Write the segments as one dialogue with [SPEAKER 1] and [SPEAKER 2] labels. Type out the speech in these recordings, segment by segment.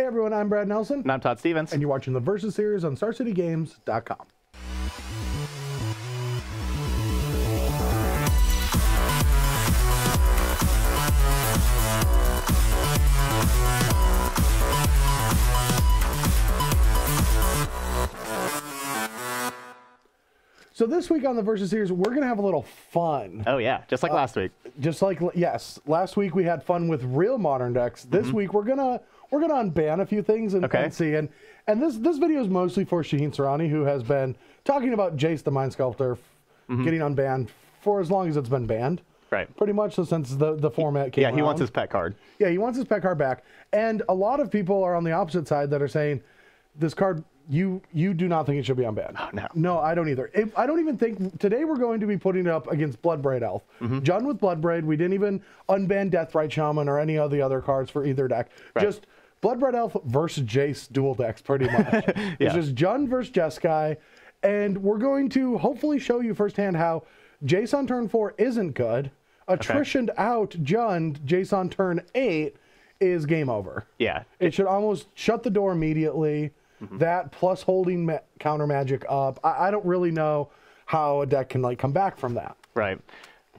[SPEAKER 1] Hey everyone, I'm Brad Nelson,
[SPEAKER 2] And I'm Todd Stevens.
[SPEAKER 1] and you're watching the Versus series on StarCityGames.com. So this week on the Versus series, we're gonna have a little fun.
[SPEAKER 2] oh yeah, just
[SPEAKER 1] Uh,
[SPEAKER 2] like last week.
[SPEAKER 1] just like yes, last week we had fun with real modern decks. This week we're gonna we're gonna unban a few things and,
[SPEAKER 2] Mm-hmm. Okay.
[SPEAKER 1] and see. And and this this video is mostly for Shaheen Soorani, who has been talking about Jace the Mind Sculptor f- getting unbanned for as long as it's been banned.
[SPEAKER 2] Mm-hmm. Right.
[SPEAKER 1] Pretty much so since the the format came.
[SPEAKER 2] Yeah, he wants his pet card.
[SPEAKER 1] Yeah, he wants his pet card back. And a lot of people are on the opposite side that are saying this card you you do not think it should be unbanned.
[SPEAKER 2] Oh, no.
[SPEAKER 1] No, I don't either. If, I don't even think today we're going to be putting it up against Bloodbraid Elf.
[SPEAKER 2] Mm-hmm.
[SPEAKER 1] Jund with Bloodbraid. We didn't even unban Deathrite Shaman or any of the other cards for either deck.
[SPEAKER 2] Right.
[SPEAKER 1] Just Bloodbraid Elf versus Jace dual decks, pretty much. It's
[SPEAKER 2] Yeah.
[SPEAKER 1] just Jund versus Jeskai. And we're going to hopefully show you firsthand how Jace on turn four isn't good. Attritioned out Jund, Jace on turn eight is game over.
[SPEAKER 2] Yeah.
[SPEAKER 1] It should almost shut the door immediately.
[SPEAKER 2] Mm-hmm.
[SPEAKER 1] That plus holding ma- counter magic up. I, I don't really know how a deck can like come back from that.
[SPEAKER 2] Right.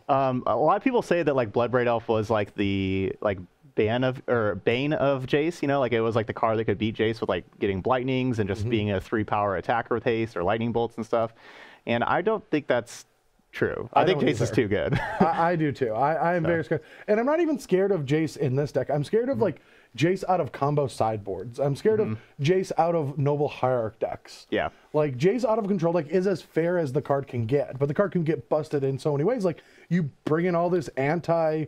[SPEAKER 2] Um, a lot of people say that like Bloodbraid Elf was like the like ban of or bane of Jace. You know, like it was like the card that could beat Jace with like getting blightnings and
[SPEAKER 1] Mm-hmm.
[SPEAKER 2] just being a three power attacker with haste or lightning bolts and stuff. And I don't think that's true. I,
[SPEAKER 1] I
[SPEAKER 2] think Jace is too good.
[SPEAKER 1] I, I do too. I, I am very scared, and I'm not even scared of Jace in this deck. I'm scared of
[SPEAKER 2] Mm-hmm.
[SPEAKER 1] like Jace out of combo sideboards. I'm scared of Jace out of noble hierarch decks.
[SPEAKER 2] Yeah.
[SPEAKER 1] Like Jace out of control deck is as fair as the card can get, but the card can get busted in so many ways. Like you bring in all this anti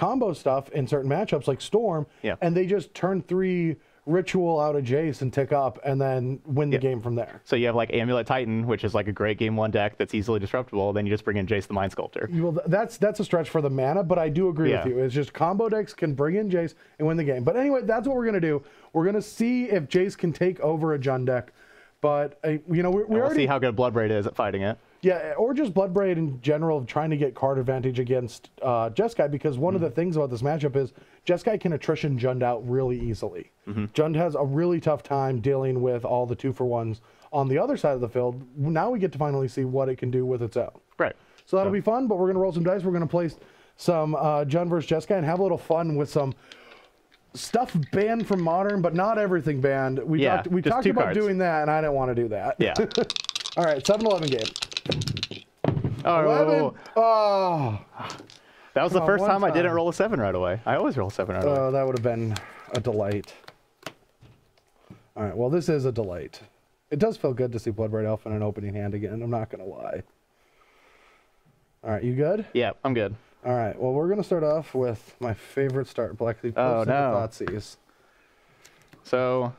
[SPEAKER 1] combo stuff in certain matchups like Storm,
[SPEAKER 2] Yeah.
[SPEAKER 1] and they just turn three ritual out of Jace and tick up and then win the
[SPEAKER 2] Yeah.
[SPEAKER 1] game from there.
[SPEAKER 2] so you have like Amulet Titan, which is like a great game one deck that's easily disruptible. Then you just bring in Jace the Mind Sculptor.
[SPEAKER 1] Well, that's that's a stretch for the mana, but I do agree
[SPEAKER 2] Yeah.
[SPEAKER 1] with you. It's just combo decks can bring in Jace and win the game. But anyway, that's what we're gonna do. We're gonna see if Jace can take over a Jund deck. But uh, you know, we, we
[SPEAKER 2] We'll
[SPEAKER 1] already
[SPEAKER 2] see how good Bloodbraid is at fighting it.
[SPEAKER 1] Yeah, or just Bloodbraid in general of trying to get card advantage against uh, Jeskai because one of the things about this matchup is Jeskai can attrition Jund out really easily. Jund has a really tough time dealing with all the two for ones on the other side of the field. Now we get to finally see what it can do with its own.
[SPEAKER 2] Right.
[SPEAKER 1] So that'll be fun, but we're going to roll some dice. We're going to play some uh, Jund versus Jeskai and have a little fun with some stuff banned from Modern, but not everything banned. We
[SPEAKER 2] Yeah,
[SPEAKER 1] talked, we talked about
[SPEAKER 2] cards.
[SPEAKER 1] doing that, and I didn't want to do that.
[SPEAKER 2] Yeah.
[SPEAKER 1] All right, 7 11 game.
[SPEAKER 2] Oh,
[SPEAKER 1] 11. Oh,
[SPEAKER 2] that was the
[SPEAKER 1] on,
[SPEAKER 2] first
[SPEAKER 1] one
[SPEAKER 2] time, I didn't roll a seven right away. I always roll seven right oh, away.
[SPEAKER 1] oh, that would have been a delight. All right, well, this is a delight. It does feel good to see Bloodbraid Elf in an opening hand again. I'm not going to lie. All right, you good?
[SPEAKER 2] Yeah, I'm good.
[SPEAKER 1] All right. Well, we're gonna start off with my favorite start, Black Sea
[SPEAKER 2] Oh, no.
[SPEAKER 1] Thoughtseize.
[SPEAKER 2] So,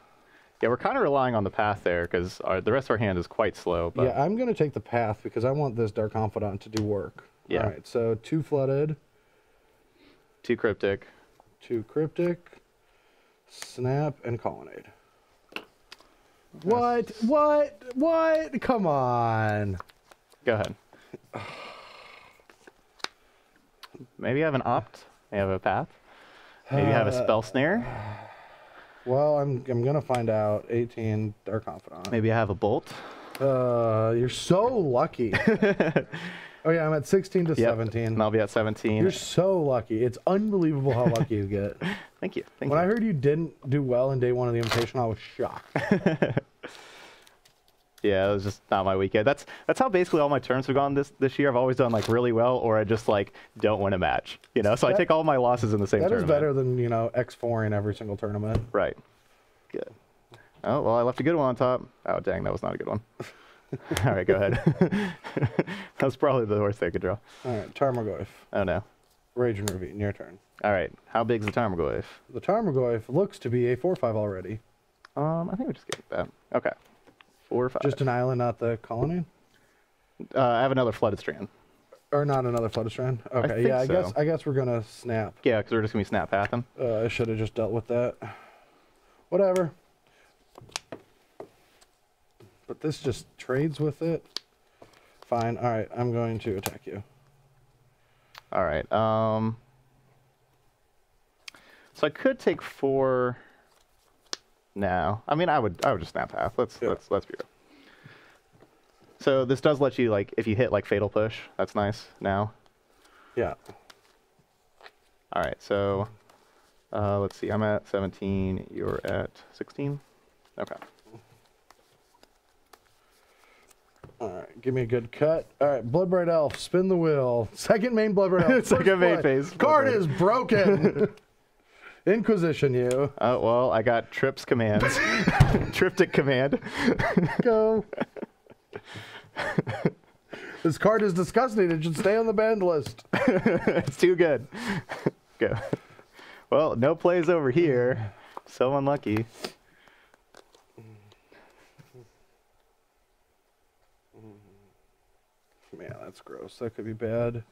[SPEAKER 2] yeah, we're kind of relying on the path there because the rest of our hand is quite slow. But
[SPEAKER 1] Yeah, I'm gonna take the path because I want this Dark Confidant to do work.
[SPEAKER 2] Yeah.
[SPEAKER 1] All right. So two flooded,
[SPEAKER 2] Two cryptic.
[SPEAKER 1] two cryptic, snap, and colonnade. What? What? What? Come on.
[SPEAKER 2] Go ahead. Maybe you have an opt. Maybe you have a path. Maybe you have a uh, spell snare.
[SPEAKER 1] Well, I'm I'm gonna find out. 18 Dark Confidant.
[SPEAKER 2] Maybe I have a bolt.
[SPEAKER 1] Uh, you're so lucky. oh yeah, I'm at 16 to
[SPEAKER 2] Yep.
[SPEAKER 1] 17.
[SPEAKER 2] And I'll be at 17.
[SPEAKER 1] You're so lucky. It's unbelievable how lucky you get.
[SPEAKER 2] Thank you. Thank
[SPEAKER 1] When I heard you didn't do well in day one of the invitation, I was shocked.
[SPEAKER 2] Yeah, it was just not my weekend. That's that's how basically all my turns have gone this this year. I've always done like really well, or I just like don't win a match. You know, so I take all my losses in the same
[SPEAKER 1] That is
[SPEAKER 2] tournament.
[SPEAKER 1] better than you know X4 in every single tournament.
[SPEAKER 2] Right. Good. Oh well, I left a good one on top. Oh dang, that was not a good one. all right, go ahead. that was probably the worst I could draw.
[SPEAKER 1] All right, Tarmogoyf,
[SPEAKER 2] Oh no.
[SPEAKER 1] Raging Ravine, your turn.
[SPEAKER 2] All right, how big's the Tarmogoyf?
[SPEAKER 1] The Tarmogoyf looks to be a 4-5 already.
[SPEAKER 2] Um, I think we just get that. Okay. Four or five.
[SPEAKER 1] Just an island, not the colony,
[SPEAKER 2] uh, I have another flooded strand.
[SPEAKER 1] or not another Flooded Strand. Okay,
[SPEAKER 2] think
[SPEAKER 1] yeah, I guess. I guess we're gonna snap.
[SPEAKER 2] Yeah, because we're just gonna be snap pathing.
[SPEAKER 1] Uh, I should have just dealt with that. Whatever. But this just trades with it. Fine. All right, I'm going to attack you.
[SPEAKER 2] All right. Um. So I could take four No, I mean I would I would just snap half. Let's
[SPEAKER 1] Yeah.
[SPEAKER 2] let's let's be real. So this does let you like if you hit like fatal push, that's nice now.
[SPEAKER 1] Yeah.
[SPEAKER 2] All right, so uh, let's see. I'm at 17. You're at 16. Okay.
[SPEAKER 1] All right, give me a good cut. All right, Bloodbraid Elf, spin the wheel. Second main Bloodbraid Elf.
[SPEAKER 2] Second main phase,
[SPEAKER 1] Card is broken. Inquisition, you.
[SPEAKER 2] Oh well, I got trips commands. Triptych command.
[SPEAKER 1] Go. this card is disgusting. It should stay on the banned list.
[SPEAKER 2] it's too good. Go. Well, no plays over here. So unlucky.
[SPEAKER 1] Man, that's gross. That could be bad.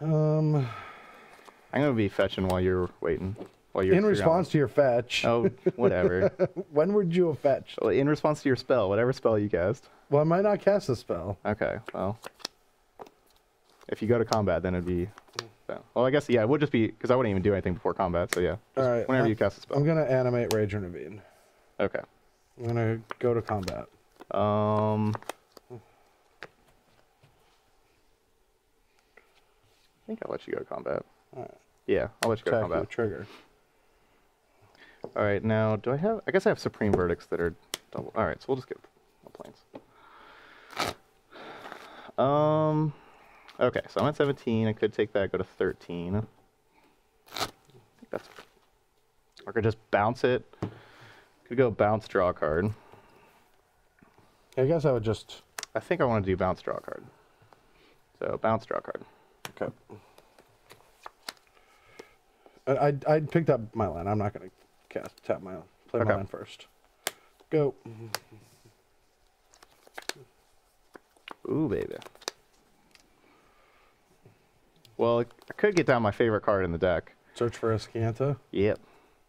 [SPEAKER 1] Um,
[SPEAKER 2] I'm gonna be fetching while you're waiting. While you're
[SPEAKER 1] in
[SPEAKER 2] out-
[SPEAKER 1] response to your fetch,
[SPEAKER 2] Oh, whatever.
[SPEAKER 1] when would you have fetched?
[SPEAKER 2] Well, in response to your spell, whatever spell you cast.
[SPEAKER 1] Well, I might not cast a spell.
[SPEAKER 2] Okay, well. If you go to combat, then it'd be. so- Well, I guess, yeah, it would just be. Because I wouldn't even do anything before combat, so yeah. just
[SPEAKER 1] Alright,
[SPEAKER 2] Whenever
[SPEAKER 1] I'm-
[SPEAKER 2] you cast a spell.
[SPEAKER 1] I'm gonna animate Raging Ravine.
[SPEAKER 2] Okay.
[SPEAKER 1] I'm gonna go to combat.
[SPEAKER 2] Um. I think I'll let you go to combat.
[SPEAKER 1] Alright.
[SPEAKER 2] Yeah, I'll let you go
[SPEAKER 1] Attack
[SPEAKER 2] combat.
[SPEAKER 1] trigger.
[SPEAKER 2] All right, now do I have? I guess I have supreme verdicts that are double. All right, so we'll just get planes. Um. Okay, so I'm at 17. I could take that, go to 13. I think that's. Or could just bounce it. Could go bounce, draw card.
[SPEAKER 1] I guess I would just.
[SPEAKER 2] I think I want to do bounce, draw card. So bounce, draw card.
[SPEAKER 1] Okay. I I'd, I'd picked up my land. I'm not gonna cast tap my play
[SPEAKER 2] Okay.
[SPEAKER 1] my land first. Go.
[SPEAKER 2] Ooh, baby. Well, I could get down my favorite card in the deck.
[SPEAKER 1] Search for Azcanta.
[SPEAKER 2] Yep.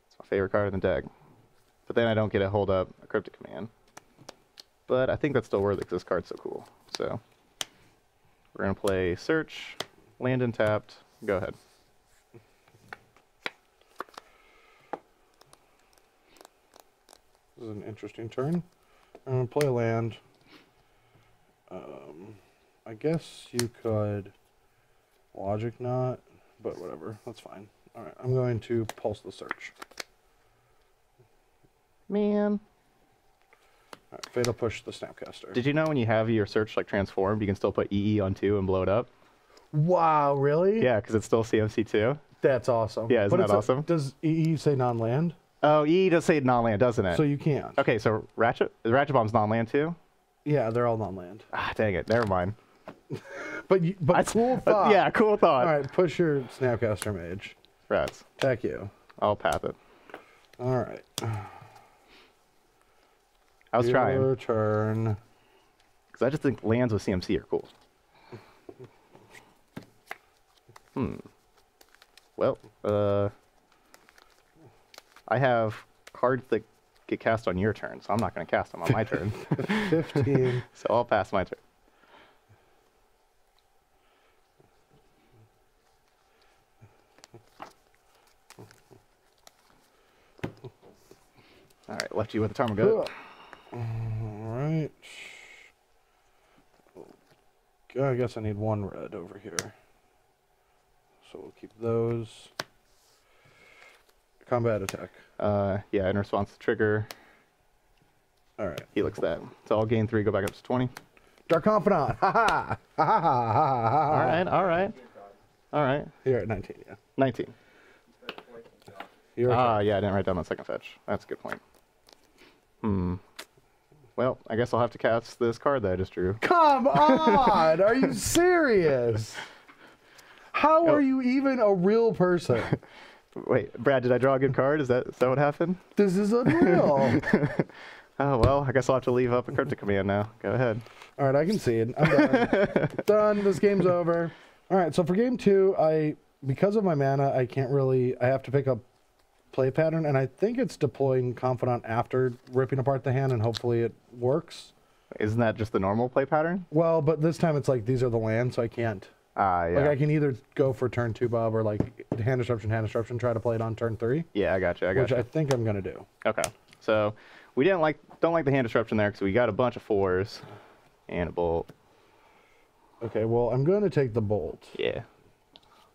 [SPEAKER 2] It's my favorite card in the deck. But then I don't get to hold up a cryptic command. But I think that's still worth it because this card's so cool. So we're going to play search, land and tapped. Go ahead.
[SPEAKER 1] This is an interesting turn. I'm gonna play a land. Um, I guess you could Logic Knot, but whatever. That's fine. All right. I'm going to pulse the search.
[SPEAKER 2] Man.
[SPEAKER 1] All right, fatal push the snapcaster.
[SPEAKER 2] Did you know when you have your search like transformed, you can still put EE on 2 and blow it up?
[SPEAKER 1] wow, really?
[SPEAKER 2] Yeah, because it's still CMC2.
[SPEAKER 1] That's awesome.
[SPEAKER 2] Yeah, isn't
[SPEAKER 1] But
[SPEAKER 2] that
[SPEAKER 1] it's a-
[SPEAKER 2] awesome?
[SPEAKER 1] does EE say non-land?
[SPEAKER 2] Oh, EE does say non-land, doesn't it?
[SPEAKER 1] So you can't.
[SPEAKER 2] Okay, so Ratchet, Ratchet Bomb's non-land too?
[SPEAKER 1] Yeah, they're all non-land.
[SPEAKER 2] Ah, dang it. Never mind.
[SPEAKER 1] But you, but
[SPEAKER 2] I-
[SPEAKER 1] cool thought.
[SPEAKER 2] yeah, cool thought.
[SPEAKER 1] All right, push your snapcaster mage.
[SPEAKER 2] Rats.
[SPEAKER 1] Attack you.
[SPEAKER 2] I'll path it.
[SPEAKER 1] All right.
[SPEAKER 2] I was trying.
[SPEAKER 1] Your turn.
[SPEAKER 2] Because I just think lands with CMC are cool. Hmm. Well, uh, I have cards that get cast on your turn, so I'm not going to cast them on my turn.
[SPEAKER 1] 15.
[SPEAKER 2] so I'll pass my turn. All right, left you with the Tarmogoyf.
[SPEAKER 1] All right. I guess I need one red over here. So we'll keep those. Combat attack.
[SPEAKER 2] Uh, yeah, in response to trigger,
[SPEAKER 1] All right.
[SPEAKER 2] helix that. So I'll gain three, go back up to 20.
[SPEAKER 1] Dark Confidant. Ha ha. Ha ha ha ha ha.
[SPEAKER 2] All right, all right. All right.
[SPEAKER 1] You're at 19, yeah.
[SPEAKER 2] 19.
[SPEAKER 1] You're
[SPEAKER 2] Ah, yeah, I didn't write down that second fetch. That's a good point. Hmm. Well, I guess I'll have to cast this card that I just drew.
[SPEAKER 1] Come on! Are you serious? How are you even a real person?
[SPEAKER 2] Wait, Brad, did I draw a good card? Is that is that what happened?
[SPEAKER 1] This is unreal.
[SPEAKER 2] Oh well, I guess I'll have to leave up a cryptic command now. Go ahead.
[SPEAKER 1] All right, I concede. I'm done. done. This game's over. All right, so for game two, I because of my mana, I can't really. I have to pick up play pattern, and I think it's deploying confidant after ripping apart the hand, and hopefully it works.
[SPEAKER 2] Isn't that just the normal play pattern?
[SPEAKER 1] Well, but this time it's like these are the lands, so I can't.
[SPEAKER 2] Ah, yeah.
[SPEAKER 1] Like I can either go for turn two Bob or like hand disruption, hand disruption, try to play it on turn three,
[SPEAKER 2] yeah, I got you. I got
[SPEAKER 1] which
[SPEAKER 2] you.
[SPEAKER 1] I think I'm gonna do.
[SPEAKER 2] Okay. So we didn't like don't like the hand disruption there because we got a bunch of fours and a bolt.
[SPEAKER 1] Okay, well I'm gonna take the bolt
[SPEAKER 2] Yeah.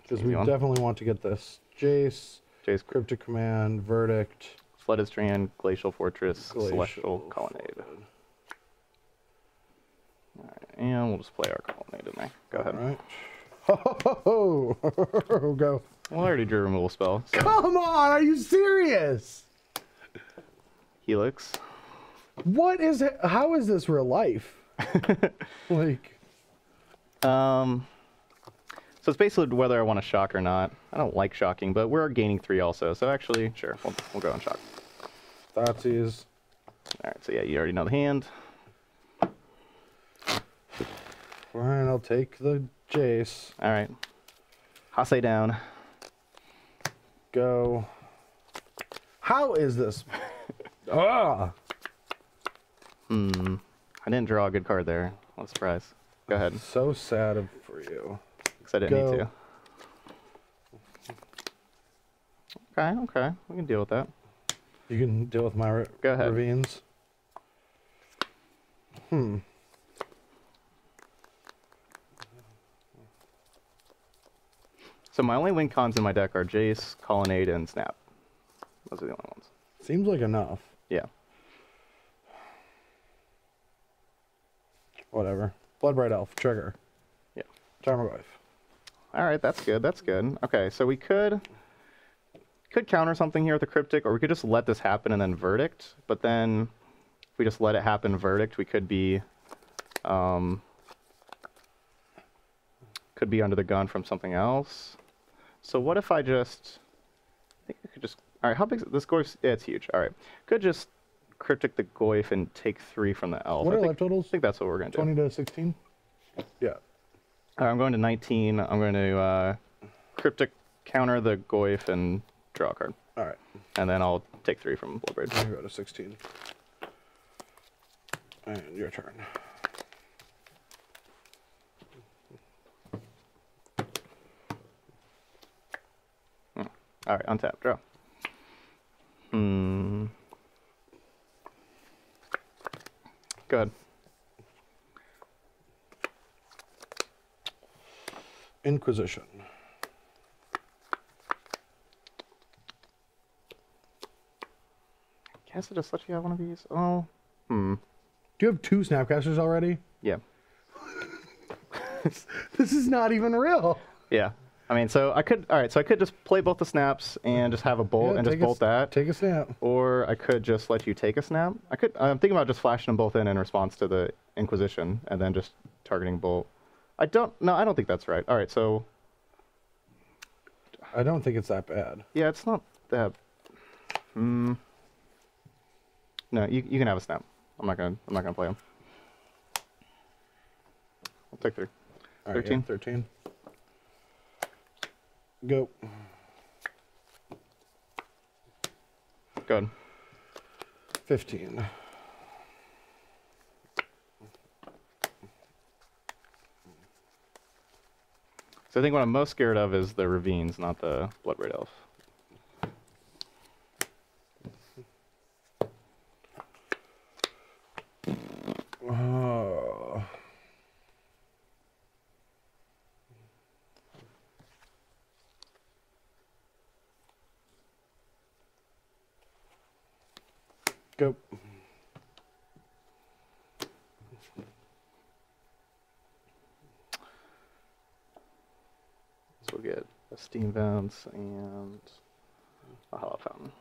[SPEAKER 1] because we
[SPEAKER 2] one.
[SPEAKER 1] definitely want to get this Jace,
[SPEAKER 2] Jace
[SPEAKER 1] Cryptic Command, Verdict.
[SPEAKER 2] Flooded Strand, Glacial Fortress, Celestial
[SPEAKER 1] Glacial
[SPEAKER 2] Colonnade. Alright, and we'll just play our Colonnade in there. Go ahead.
[SPEAKER 1] All right. Ho, ho, ho, ho. Go.
[SPEAKER 2] Well, I already drew a removal spell. So
[SPEAKER 1] Come on, are you serious?
[SPEAKER 2] Helix.
[SPEAKER 1] What is it? How is this real life? like,
[SPEAKER 2] Um, so it's basically whether I want to shock or not. I don't like shocking, but we're gaining three also. So actually, sure, we'll, we'll go and shock.
[SPEAKER 1] Thoughtseize.
[SPEAKER 2] Alright, so yeah, you already know the hand.
[SPEAKER 1] Fine, I'll take the Jace.
[SPEAKER 2] Alright. Jace down.
[SPEAKER 1] Go. How is this? Ah,
[SPEAKER 2] Hmm. I didn't draw a good card there. What a surprise. Go ahead,
[SPEAKER 1] so sad for you.
[SPEAKER 2] because I didn't need to. Okay, okay. We can deal with that.
[SPEAKER 1] You can deal with my
[SPEAKER 2] Go ahead.
[SPEAKER 1] ravines. Hmm.
[SPEAKER 2] So my only win cons in my deck are Jace, Colonnade, and Snap. Those are the only ones.
[SPEAKER 1] Seems like enough.
[SPEAKER 2] Yeah.
[SPEAKER 1] Whatever. Bloodbraid Elf. Trigger.
[SPEAKER 2] Yeah.
[SPEAKER 1] Tarmogoyf.
[SPEAKER 2] All right, that's good. That's good. Okay, so we could could counter something here with the cryptic, or we could just let this happen and then verdict. But then, if we just let it happen verdict, we could be, um, could be under the gun from something else. So what if I just? I think I could just. All right, how big is this goif? Yeah, it's huge. All right, could just cryptic the goif and take three from the elf.
[SPEAKER 1] What
[SPEAKER 2] I
[SPEAKER 1] are
[SPEAKER 2] think,
[SPEAKER 1] life totals?
[SPEAKER 2] I think that's what we're gonna do.
[SPEAKER 1] 20 to 16? Yeah.
[SPEAKER 2] All right, I'm going to 19. I'm going to uh, cryptic counter the goif and draw a card,
[SPEAKER 1] All right.
[SPEAKER 2] and then I'll take three from Bloodbraid.
[SPEAKER 1] Going to go to 16. And your turn.
[SPEAKER 2] All right, untap, draw. Hmm. Go ahead.
[SPEAKER 1] Inquisition.
[SPEAKER 2] Guess I just let you have one of these. Oh, hmm.
[SPEAKER 1] Do you have two Snapcasters already?
[SPEAKER 2] Yeah,
[SPEAKER 1] This is not even real.
[SPEAKER 2] yeah. I mean, so I could. All right, so I could just play both the snaps and just have a bolt
[SPEAKER 1] Yeah,
[SPEAKER 2] and just
[SPEAKER 1] take a
[SPEAKER 2] bolt that.
[SPEAKER 1] Take a snap.
[SPEAKER 2] Or I could just let you take a snap. I could. I'm thinking about just flashing them both in in response to the Inquisition, and then just targeting bolt. I don't. No, I don't think that's right. All right, so
[SPEAKER 1] I don't think it's that bad.
[SPEAKER 2] yeah, it's not that. Hmm. No, you you can have a snap. I'm not gonna. I'm not gonna play them. I'll take three.
[SPEAKER 1] All right,
[SPEAKER 2] 13?
[SPEAKER 1] yeah, 13. Go.
[SPEAKER 2] Good.
[SPEAKER 1] 15.
[SPEAKER 2] So I think what I'm most scared of is the ravines, not the Bloodbraid Elf.
[SPEAKER 1] Oh. Go.
[SPEAKER 2] So we'll get a steam vents and a Hallowed Fountain.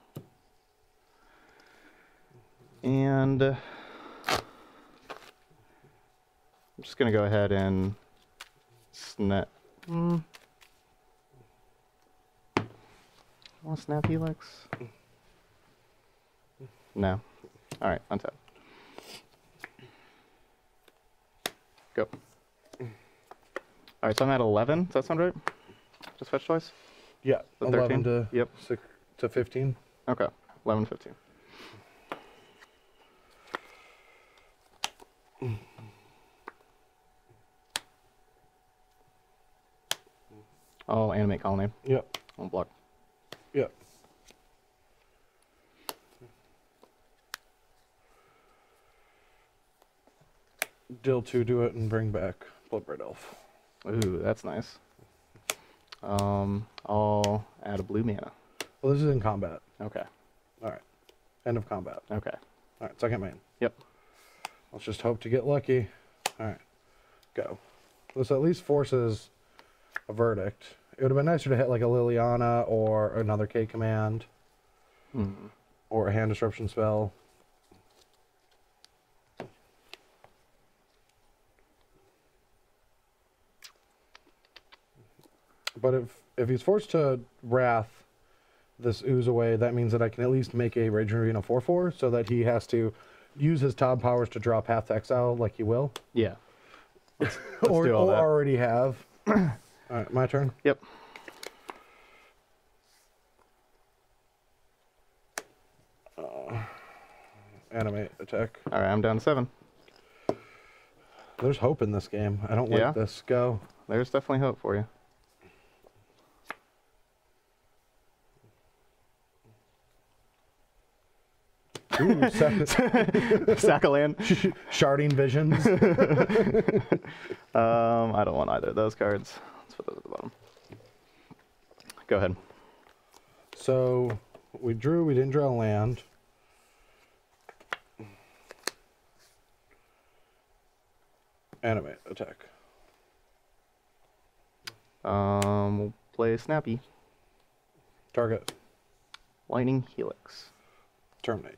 [SPEAKER 2] And uh, I'm just gonna go ahead and snap. Mm. Want to snap helix? No. All right, untap. Go. All right, so I'm at 11. Does that sound right? Just fetch twice?
[SPEAKER 1] Yeah,
[SPEAKER 2] The
[SPEAKER 1] 11
[SPEAKER 2] 13?
[SPEAKER 1] to
[SPEAKER 2] Yep.
[SPEAKER 1] six to 15.
[SPEAKER 2] Okay, 11, 15. Oh, animate colony.
[SPEAKER 1] Yep.
[SPEAKER 2] I'll block.
[SPEAKER 1] Yep. Deal two do it and bring back Bloodbraid Elf.
[SPEAKER 2] Ooh, that's nice. Um, I'll add a blue mana.
[SPEAKER 1] Well, this is in combat.
[SPEAKER 2] Okay.
[SPEAKER 1] All right. End of combat.
[SPEAKER 2] Okay.
[SPEAKER 1] All right. Second main.
[SPEAKER 2] Yep.
[SPEAKER 1] Let's just hope to get lucky. All right. Go. This at least forces a verdict. It would have been nicer to hit like a Liliana or another K command
[SPEAKER 2] Hmm.
[SPEAKER 1] or a hand disruption spell. But if if he's forced to wrath this ooze away, that means that I can at least make a Raging Ravine 4 4 so that he has to use his top powers to draw Path to Exile like he will.
[SPEAKER 2] Yeah.
[SPEAKER 1] or,
[SPEAKER 2] do all
[SPEAKER 1] or
[SPEAKER 2] that.
[SPEAKER 1] already have. all right, my turn.
[SPEAKER 2] Yep.
[SPEAKER 1] Uh, animate attack.
[SPEAKER 2] All right, I'm down to seven.
[SPEAKER 1] There's hope in this game. I don't like
[SPEAKER 2] Yeah?
[SPEAKER 1] this. Go.
[SPEAKER 2] There's definitely hope for you.
[SPEAKER 1] Ooh, second,
[SPEAKER 2] Sack a land.
[SPEAKER 1] sharding visions.
[SPEAKER 2] Um, I don't want either of those cards. Let's put those at the bottom. Go ahead.
[SPEAKER 1] So we drew. We didn't draw land. Animate attack.
[SPEAKER 2] Um, we'll play Snappy.
[SPEAKER 1] Target.
[SPEAKER 2] Lightning Helix.
[SPEAKER 1] Terminate.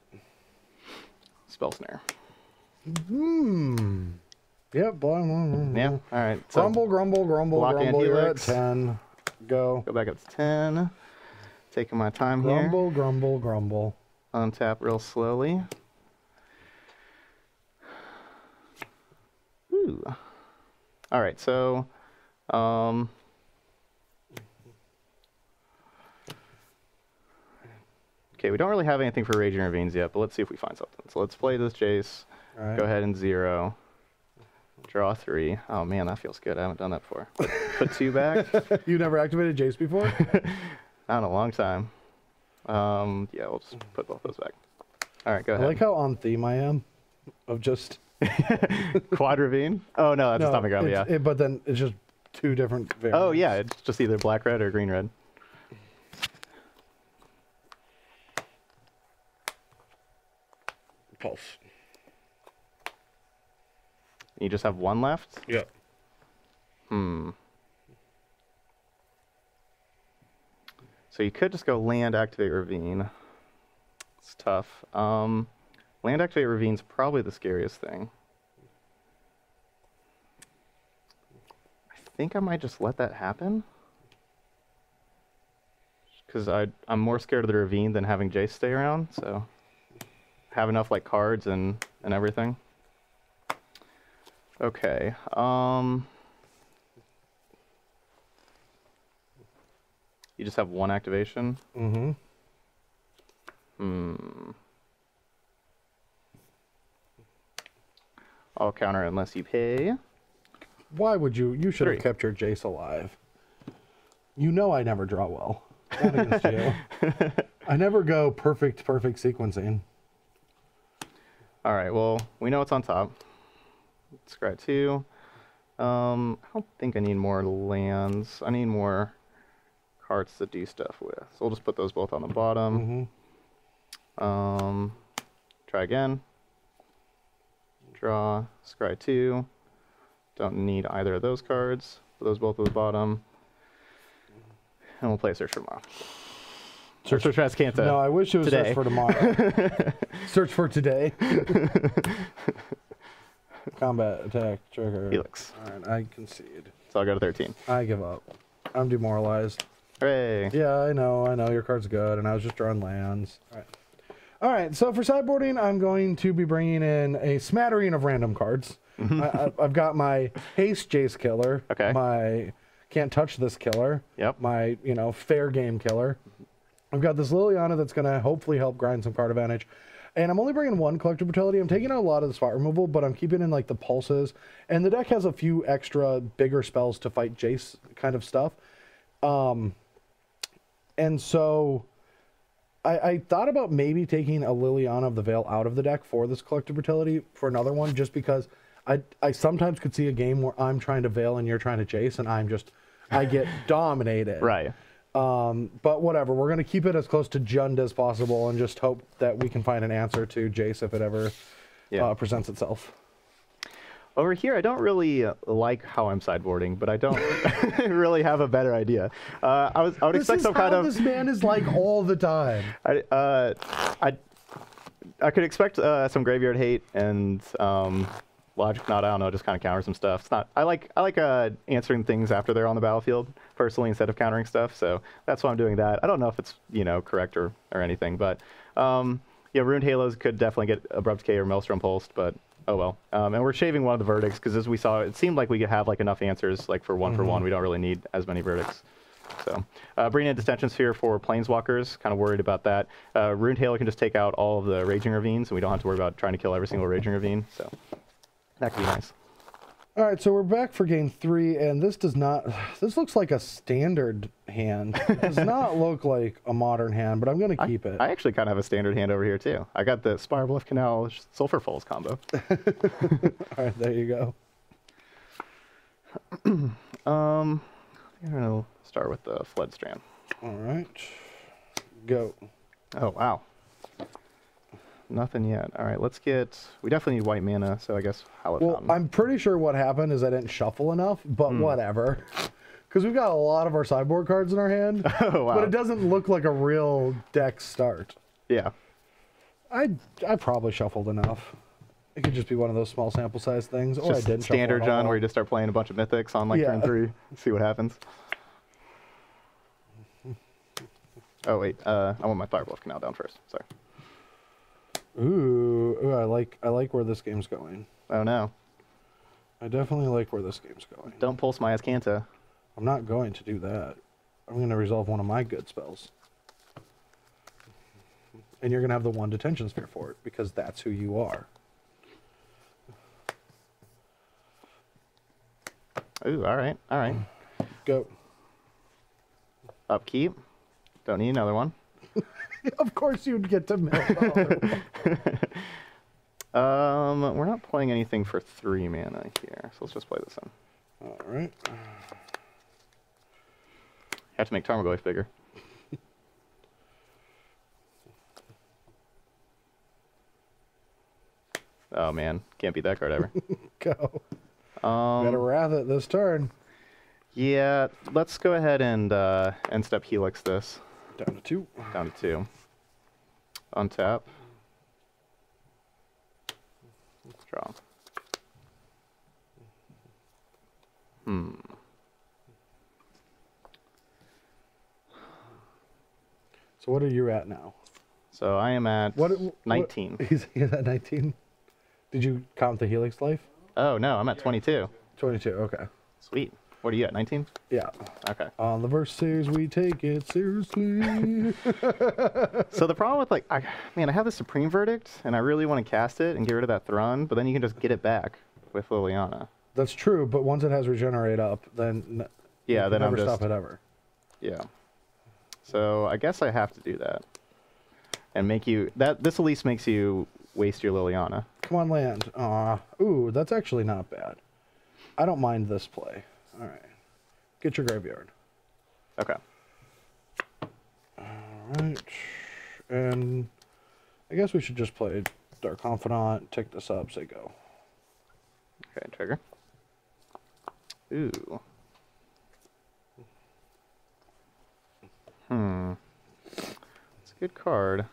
[SPEAKER 2] Spell Snare.
[SPEAKER 1] Hmm. Yep. Blah, blah, blah.
[SPEAKER 2] Yeah. All right. So
[SPEAKER 1] Grumble, grumble, grumble, grumble. You're at ten. Go.
[SPEAKER 2] go back up to 10. Taking my time
[SPEAKER 1] here. Grumble, grumble,
[SPEAKER 2] grumble. Untap real slowly. Ooh. All right. So, um, okay, we don't really have anything for Raging Ravines yet, but let's see if we find something. So let's play this Jace.
[SPEAKER 1] Right.
[SPEAKER 2] Go ahead and zero. Draw three. Oh man, that feels good. I haven't done that before. Put, two back.
[SPEAKER 1] You never activated Jace before?
[SPEAKER 2] Not in a long time. Um, yeah, we'll just put both those back. All right, go
[SPEAKER 1] I
[SPEAKER 2] ahead.
[SPEAKER 1] like how on theme I am. Of just
[SPEAKER 2] Quad Ravine? Oh no, that's
[SPEAKER 1] no,
[SPEAKER 2] a Stomping Ground, yeah.
[SPEAKER 1] it- but then it's just two different variants.
[SPEAKER 2] Oh yeah, it's just either black red or green red.
[SPEAKER 1] Pulse.
[SPEAKER 2] You just have one left?
[SPEAKER 1] Yep.
[SPEAKER 2] Hmm. So you could just go land activate ravine. It's tough. Um, land activate ravine's probably the scariest thing. I think I might just let that happen. Because I I'm more scared of the ravine than having Jace stay around. So have enough like cards and and everything. Okay. Um. You just have one activation.
[SPEAKER 1] Mm-hmm.
[SPEAKER 2] Hmm. I'll counter unless you pay.
[SPEAKER 1] Why would you? You should have kept your Jace alive. You know I never draw well. Not against you. I never go perfect, perfect sequencing.
[SPEAKER 2] All right. Well, we know it's on top. Scry two. Um, I don't think I need more lands. I need more cards to do stuff with. So we'll just put those both on the bottom.
[SPEAKER 1] Mm-hmm.
[SPEAKER 2] Um, try again. Draw, scry two. Don't need either of those cards. Put those both at the bottom. And we'll play Search for Moth. Search for Trascanta.
[SPEAKER 1] No, I wish it was
[SPEAKER 2] today.
[SPEAKER 1] search for tomorrow. search for today. Combat attack trigger.
[SPEAKER 2] Helix.
[SPEAKER 1] All right, I concede.
[SPEAKER 2] So I'll go to 13.
[SPEAKER 1] I give up. I'm demoralized.
[SPEAKER 2] Hooray.
[SPEAKER 1] Yeah, I know, I know. Your card's good, and I was just drawing lands. All right. All right. So for sideboarding, I'm going to be bringing in a smattering of random cards. Mm-hmm. I, I, I've got my haste Jace killer.
[SPEAKER 2] Okay.
[SPEAKER 1] My can't touch this killer.
[SPEAKER 2] Yep.
[SPEAKER 1] My you know fair game killer. I've got this Liliana that's going to hopefully help grind some card advantage. And I'm only bringing one collective brutality. I'm taking out a lot of the spot removal, but I'm keeping in like the pulses. And the deck has a few extra bigger spells to fight Jace kind of stuff. Um, and so I, I thought about maybe taking a Liliana of the Veil out of the deck for this collective brutality for another one, just because I I sometimes could see a game where I'm trying to veil and you're trying to chase, and I'm just I get dominated.
[SPEAKER 2] Right.
[SPEAKER 1] Um, but whatever, we're gonna keep it as close to Jund as possible, and just hope that we can find an answer to Jace if it ever
[SPEAKER 2] Yeah.
[SPEAKER 1] uh, presents itself.
[SPEAKER 2] Over here, I don't really uh, like how I'm sideboarding, but I don't really have a better idea. Uh, I was I would
[SPEAKER 1] This
[SPEAKER 2] expect some kind of
[SPEAKER 1] this man is like all the time.
[SPEAKER 2] I uh, I I could expect uh, some graveyard hate and um, Logic Knot. I don't know, just kind of counter some stuff. It's not. I like I like uh, answering things after they're on the battlefield personally instead of countering stuff. So that's why I'm doing that. I don't know if it's you know correct or or anything, but um, yeah, Runed Halos could definitely get abrupt decay or maelstrom pulsed, but. Oh well, um, and we're shaving one of the verdicts because as we saw, it seemed like we could have like enough answers like for one for one. We don't really need as many verdicts. So, uh, bringing in Detention Sphere for Planeswalkers, kind of worried about that. Uh, Runed Halo can just take out all of the Raging Ravines, and we don't have to worry about trying to kill every single Raging Ravine. So, that could be nice.
[SPEAKER 1] All right, so we're back for game three, and this does not. This looks like a standard hand. It does not look like a modern hand, but I'm going to keep it.
[SPEAKER 2] I actually kind of have a standard hand over here, too. I got the Spirebluff Canal Sulfur Falls combo.
[SPEAKER 1] All right, there you go.
[SPEAKER 2] Um, I'm going to start with the Flood Strand.
[SPEAKER 1] All right, go.
[SPEAKER 2] Oh, wow. Nothing yet. All right, let's get. We definitely need white mana, so I guess Hallowed
[SPEAKER 1] Well,
[SPEAKER 2] Fountain.
[SPEAKER 1] I'm pretty sure what happened is I didn't shuffle enough, but
[SPEAKER 2] Hmm.
[SPEAKER 1] whatever. Because we've got a lot of our sideboard cards in our hand,
[SPEAKER 2] Oh, wow.
[SPEAKER 1] but it doesn't look like a real deck start.
[SPEAKER 2] Yeah.
[SPEAKER 1] I I probably shuffled enough. It could just be one of those small sample size things. Or I
[SPEAKER 2] Just
[SPEAKER 1] didn't.
[SPEAKER 2] standard, John, where you just start playing a bunch of mythics on like turn
[SPEAKER 1] Yeah.
[SPEAKER 2] three, see what happens. Oh wait, uh, I want my Spirebluff Canal down first. Sorry.
[SPEAKER 1] Ooh, ooh, I like I like where this game's going.
[SPEAKER 2] Oh no!
[SPEAKER 1] I definitely like where this game's going.
[SPEAKER 2] Don't pulse my Azcanta.
[SPEAKER 1] I'm not going to do that. I'm going to resolve one of my good spells. And you're going to have the one detention sphere for it because that's who you are.
[SPEAKER 2] Ooh, all right, all right.
[SPEAKER 1] Go.
[SPEAKER 2] Upkeep. Don't need another one.
[SPEAKER 1] of course you'd get to mill. the other one.
[SPEAKER 2] Um, we're not playing anything for three mana here, so let's just play this in.
[SPEAKER 1] All right.
[SPEAKER 2] Have to make Tarmogoyf bigger. oh man, can't beat that card ever.
[SPEAKER 1] Go.
[SPEAKER 2] Um,
[SPEAKER 1] Gotta wrath it this turn.
[SPEAKER 2] Yeah, let's go ahead and uh, end step helix this
[SPEAKER 1] Down to two.
[SPEAKER 2] down to two. Untap. Draw. Hmm.
[SPEAKER 1] So what are you at now?
[SPEAKER 2] So I am at
[SPEAKER 1] What? what
[SPEAKER 2] 19.
[SPEAKER 1] he's, he's at 19. Did you count the Helix life?
[SPEAKER 2] Oh no, I'm at 22.
[SPEAKER 1] 22. Okay.
[SPEAKER 2] Sweet. What are you at? 19?
[SPEAKER 1] Yeah.
[SPEAKER 2] Okay.
[SPEAKER 1] On the verses, we take it seriously.
[SPEAKER 2] So the problem with like, I, man, I have the Supreme Verdict, and I really want to cast it and get rid of that Thrun, but then you can just get it back with Liliana.
[SPEAKER 1] That's true, but once it has regenerate up, then
[SPEAKER 2] Yeah, then I'm
[SPEAKER 1] never
[SPEAKER 2] just
[SPEAKER 1] stop it ever.
[SPEAKER 2] yeah. So I guess I have to do that, and make you that. This at least makes you waste your Liliana.
[SPEAKER 1] Come on, land. Aw. Ooh, that's actually not bad. I don't mind this play. All right. Get your graveyard.
[SPEAKER 2] Okay.
[SPEAKER 1] All right. And I guess we should just play Dark Confidant, tick this up, say go.
[SPEAKER 2] Okay. Trigger. Ooh. Hmm. It's a good card.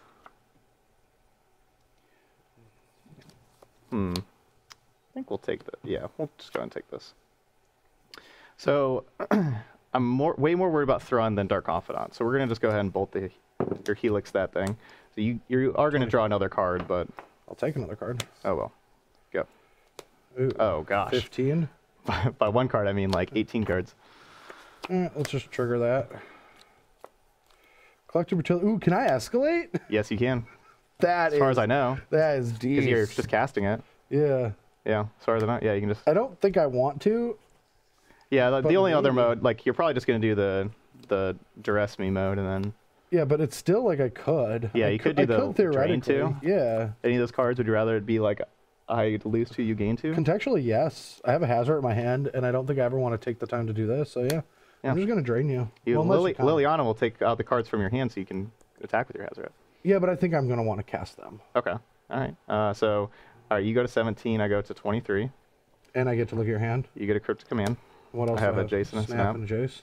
[SPEAKER 2] Hmm. I think we'll take the. Yeah, we'll just go and take this. So, I'm more, way more worried about Thrun than Dark Confidant. So we're gonna just go ahead and bolt the, your Helix that thing. So you you are gonna draw another card, but
[SPEAKER 1] I'll take another card.
[SPEAKER 2] oh well. Go.
[SPEAKER 1] Ooh,
[SPEAKER 2] Oh gosh.
[SPEAKER 1] 15.
[SPEAKER 2] By, by one card, I mean like 18 cards.
[SPEAKER 1] Eh, let's just trigger that. Collective Brutality. Ooh, can I escalate?
[SPEAKER 2] Yes, you can.
[SPEAKER 1] That
[SPEAKER 2] As far
[SPEAKER 1] is-
[SPEAKER 2] as I know,
[SPEAKER 1] That is deep.
[SPEAKER 2] because you're just casting it.
[SPEAKER 1] Yeah.
[SPEAKER 2] Yeah, as far as I know, yeah, you can just.
[SPEAKER 1] I don't think I want to.
[SPEAKER 2] Yeah, the, the only other mode, like you're probably just gonna do the the duress me mode, and then
[SPEAKER 1] Yeah, but it's still like I could.
[SPEAKER 2] Yeah,
[SPEAKER 1] I
[SPEAKER 2] you could do
[SPEAKER 1] I
[SPEAKER 2] the
[SPEAKER 1] could
[SPEAKER 2] drain too.
[SPEAKER 1] Yeah.
[SPEAKER 2] any of those cards, would you rather it be like I lose two, you gain two?
[SPEAKER 1] Contextually, yes. I have a hazard in my hand, and I don't think I ever want to take the time to do this. So yeah,
[SPEAKER 2] Yeah.
[SPEAKER 1] I'm just gonna drain you.
[SPEAKER 2] You,
[SPEAKER 1] Well, unless
[SPEAKER 2] Lily,
[SPEAKER 1] you.
[SPEAKER 2] Liliana will take out the cards from your hand so you can attack with your hazard.
[SPEAKER 1] Yeah, but I think I'm gonna want to cast them,
[SPEAKER 2] Okay. All right. Uh, so, all right, you go to 17, I go to 23.
[SPEAKER 1] and I get to look at your hand.
[SPEAKER 2] You get a cryptic command.
[SPEAKER 1] What else?
[SPEAKER 2] I have
[SPEAKER 1] do
[SPEAKER 2] a Jason
[SPEAKER 1] snap,
[SPEAKER 2] snap.
[SPEAKER 1] and Jace.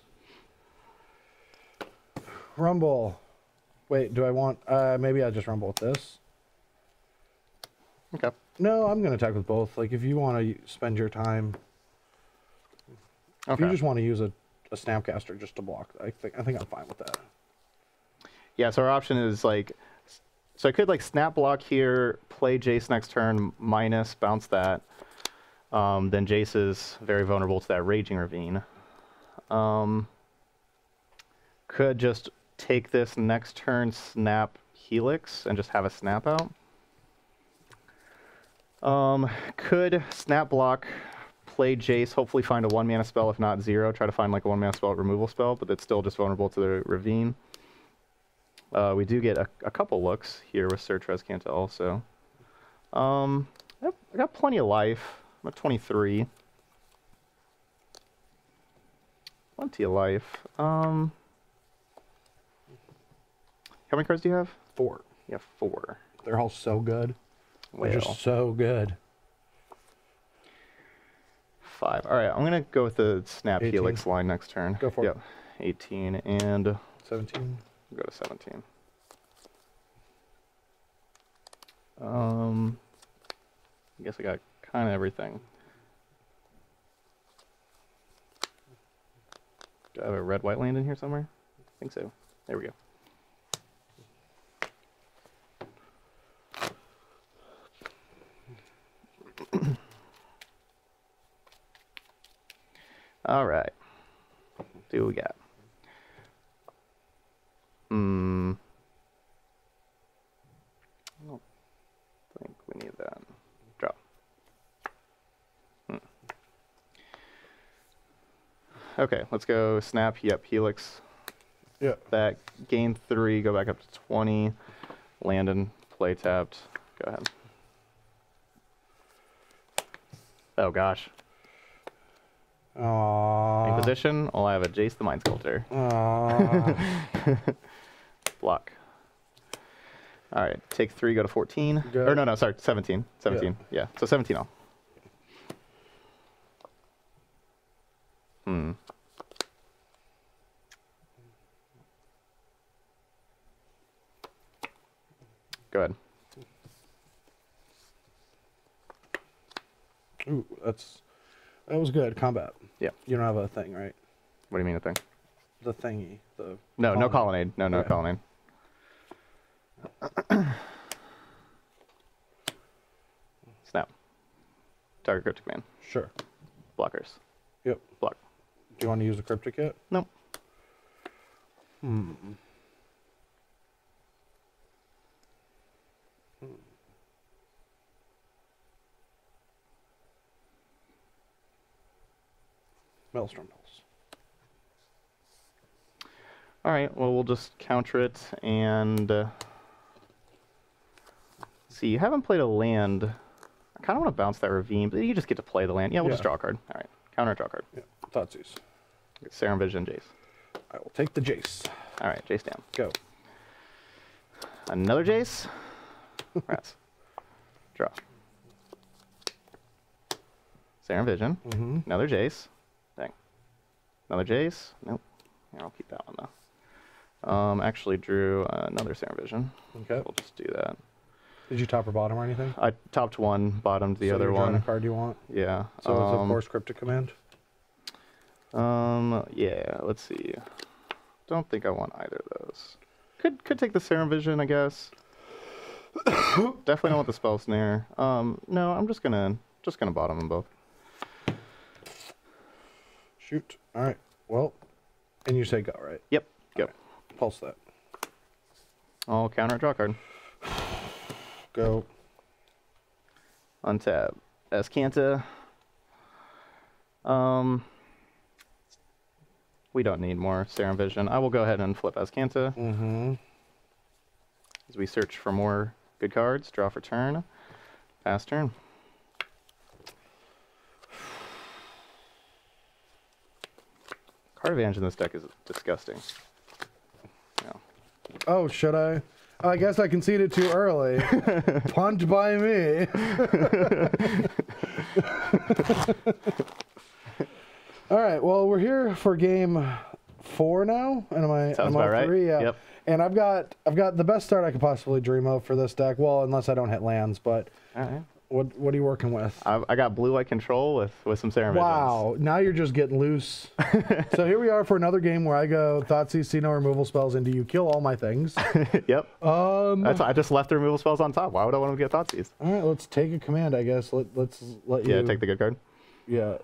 [SPEAKER 1] Rumble. Wait, do I want? Uh, maybe I just rumble with this.
[SPEAKER 2] Okay.
[SPEAKER 1] No, I'm gonna attack with both. Like if you want to spend your time, if you just want to use a, a snapcaster just to block, I think I think I'm fine with that.
[SPEAKER 2] Yeah, so our option is like, so I could like snap block here, play Jace next turn, minus, bounce that. Um, then Jace is very vulnerable to that Raging Ravine. Um, could just take this next turn, snap Helix, and just have a snap out. Um, could snap block, play Jace, hopefully find a one mana spell, if not zero. Try to find like a one mana spell removal spell, but it's still just vulnerable to the Ravine. Uh, we do get a, a couple looks here with Sir Trezcanta also. Um, I got plenty of life. I'm at 23. Plenty of life. Um, how many cards do you have?
[SPEAKER 1] Four.
[SPEAKER 2] You have four.
[SPEAKER 1] They're all so good. They're just so good.
[SPEAKER 2] five. All right, I'm gonna go with the Snap
[SPEAKER 1] 18.
[SPEAKER 2] Helix line next turn.
[SPEAKER 1] Go for it.
[SPEAKER 2] Yep. 18 and 17.
[SPEAKER 1] go
[SPEAKER 2] to 17. Um, I guess I got kind of everything. Do I have a red white land in here somewhere? I think so. There we go. All right. See what we got. Hmm. I don't think we need that. Drop. Hmm. Okay, let's go snap. Yep, Helix.
[SPEAKER 1] Yeah.
[SPEAKER 2] That gain three, go back up to 20. Landon, play tapped. Go ahead. Oh gosh.
[SPEAKER 1] Aww.
[SPEAKER 2] Inquisition. Well, oh, I have a Jace the Mind Sculptor.
[SPEAKER 1] Aww.
[SPEAKER 2] Block. All right, take three, go to 14.
[SPEAKER 1] Go.
[SPEAKER 2] Or no, no, sorry, 17. 17. Yeah, so 17 all. Hmm. Go ahead.
[SPEAKER 1] Ooh, that's good. Combat.
[SPEAKER 2] Yeah.
[SPEAKER 1] You don't have a thing, right?
[SPEAKER 2] What do you mean a thing?
[SPEAKER 1] The thingy. The
[SPEAKER 2] No, no
[SPEAKER 1] Colonnade.
[SPEAKER 2] colonnade. No, no
[SPEAKER 1] Okay.
[SPEAKER 2] colonnade. Snap. Target cryptic man.
[SPEAKER 1] Sure.
[SPEAKER 2] Blockers.
[SPEAKER 1] Yep.
[SPEAKER 2] Block.
[SPEAKER 1] Do you want to use the cryptic yet?
[SPEAKER 2] Nope.
[SPEAKER 1] Hmm. Maelstrom Hills.
[SPEAKER 2] All right. Well, we'll just counter it and uh, see. You haven't played a land. I kind of want to bounce that ravine, but you just get to play the land. Yeah, we'll just draw a card. All right. Counter draw card.
[SPEAKER 1] Yeah. Thoughtseize.
[SPEAKER 2] Serum Vision, Jace.
[SPEAKER 1] I will take the Jace.
[SPEAKER 2] All right, Jace down.
[SPEAKER 1] Go.
[SPEAKER 2] Another Jace. Rats. Draw. Serum Vision.
[SPEAKER 1] Mm-hmm.
[SPEAKER 2] Another Jace. Another Jace. Nope. Here, I'll keep that one though. Um, actually drew uh, another Serum Vision.
[SPEAKER 1] Okay.
[SPEAKER 2] We'll just do that.
[SPEAKER 1] Did you top or bottom or anything?
[SPEAKER 2] I topped one, bottomed the
[SPEAKER 1] So
[SPEAKER 2] other one.
[SPEAKER 1] A card you want.
[SPEAKER 2] Yeah.
[SPEAKER 1] So it's of
[SPEAKER 2] um,
[SPEAKER 1] course cryptic command.
[SPEAKER 2] Um, yeah, let's see. Don't think I want either of those. Could could take the Serum Vision, I guess. Definitely don't want the Spell Snare. Um, no, I'm just gonna just gonna bottom them both.
[SPEAKER 1] Shoot. All right. Well, and you say go right.
[SPEAKER 2] Yep, go.
[SPEAKER 1] Pulse that.
[SPEAKER 2] I'll counter draw card.
[SPEAKER 1] Go.
[SPEAKER 2] Untap. Azcanta. Um, we don't need more Serum Vision. I will go ahead and flip Azcanta
[SPEAKER 1] Mm-hmm.
[SPEAKER 2] as we search for more good cards. Draw for turn. Pass turn. Advantage in this deck is disgusting. No.
[SPEAKER 1] Oh, should I? I guess I conceded too early. Punch by me. All right. Well, we're here for game four now, and am I?
[SPEAKER 2] Sounds
[SPEAKER 1] am I
[SPEAKER 2] right.
[SPEAKER 1] Three? Yeah.
[SPEAKER 2] Yep.
[SPEAKER 1] And I've got I've got the best start I could possibly dream of for this deck. Well, unless I don't hit lands. But
[SPEAKER 2] right.
[SPEAKER 1] What what are you working with?
[SPEAKER 2] I, I got blue light control with with some Visions.
[SPEAKER 1] Wow, now you're just getting loose. so here we are for another game where I go Thoughtseize, see no removal spells into you, kill all my things.
[SPEAKER 2] yep.
[SPEAKER 1] Um,
[SPEAKER 2] That's I just left the removal spells on top. Why would I want to get Thoughtseize?
[SPEAKER 1] all right, let's take a command, I guess. Let let's let you.
[SPEAKER 2] Yeah, take the good card.
[SPEAKER 1] Yeah,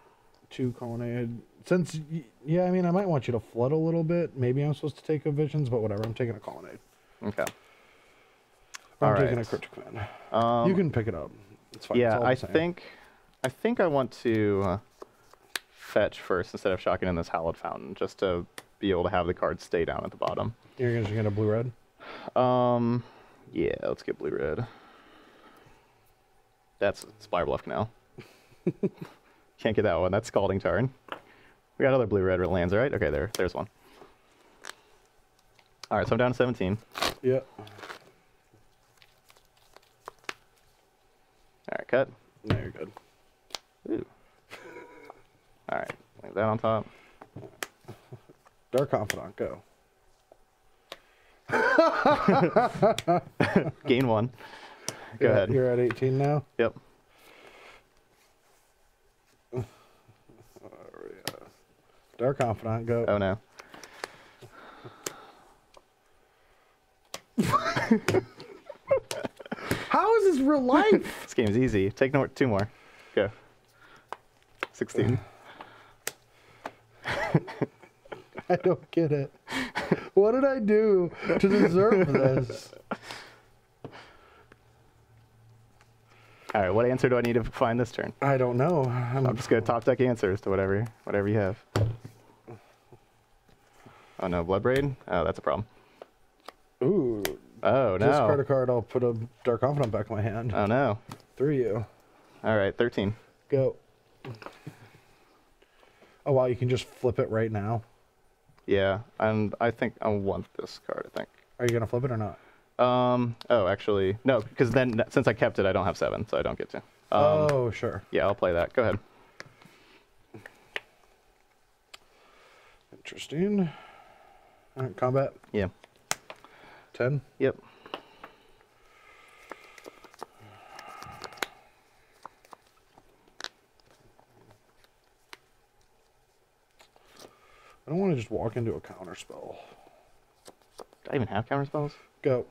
[SPEAKER 1] two colonnade. Since yeah, I mean, I might want you to flood a little bit. Maybe I'm supposed to take a visions, but whatever. I'm taking a colonnade.
[SPEAKER 2] Okay.
[SPEAKER 1] I'm
[SPEAKER 2] All
[SPEAKER 1] taking a
[SPEAKER 2] right.
[SPEAKER 1] cryptic command.
[SPEAKER 2] Um,
[SPEAKER 1] you can pick it up. It's fine.
[SPEAKER 2] yeah, I think I think I want to uh, fetch first instead of shocking in this Hallowed Fountain, just to be able to have the cards stay down at the bottom.
[SPEAKER 1] you're gonna get a blue red.
[SPEAKER 2] Um, yeah, let's get blue red. That's Spirebluff now. Can't get that one. That's Scalding Tarn. We got other blue red lands, right? Okay, there, there's one. All right, so I'm down to 17.
[SPEAKER 1] Yeah.
[SPEAKER 2] All right, cut.
[SPEAKER 1] No, you're good.
[SPEAKER 2] Ooh. All right, like that on top.
[SPEAKER 1] Dark Confidant, go.
[SPEAKER 2] Gain one. Go ahead.
[SPEAKER 1] You're at 18 now.
[SPEAKER 2] Yep.
[SPEAKER 1] Dark uh, Confidant, go.
[SPEAKER 2] Oh no.
[SPEAKER 1] How is this real life?
[SPEAKER 2] This game's easy. Take no, two more. Go. 16.
[SPEAKER 1] I don't get it. What did I do to deserve this?
[SPEAKER 2] All right, what answer do I need to find this turn?
[SPEAKER 1] I don't know. I'm,
[SPEAKER 2] I'm just gonna top deck answers to whatever whatever you have. Oh no, Bloodbraid? Oh, that's a problem.
[SPEAKER 1] Ooh,
[SPEAKER 2] Oh no!
[SPEAKER 1] discard a card. I'll put a Dark Confidant back in my hand.
[SPEAKER 2] Oh no.
[SPEAKER 1] Through you.
[SPEAKER 2] All right, 13.
[SPEAKER 1] Go. Oh wow, you can just flip it right now.
[SPEAKER 2] Yeah, and I think I want this card. I think.
[SPEAKER 1] Are you gonna flip it or not?
[SPEAKER 2] Um. Oh, actually, no, because then since I kept it, I don't have seven, so I don't get to. Um,
[SPEAKER 1] oh sure.
[SPEAKER 2] Yeah, I'll play that. Go ahead.
[SPEAKER 1] Interesting. All right, combat
[SPEAKER 2] Yeah.
[SPEAKER 1] Ten.
[SPEAKER 2] Yep.
[SPEAKER 1] I don't want to just walk into a counter spell.
[SPEAKER 2] Do I even have counter spells?
[SPEAKER 1] Go.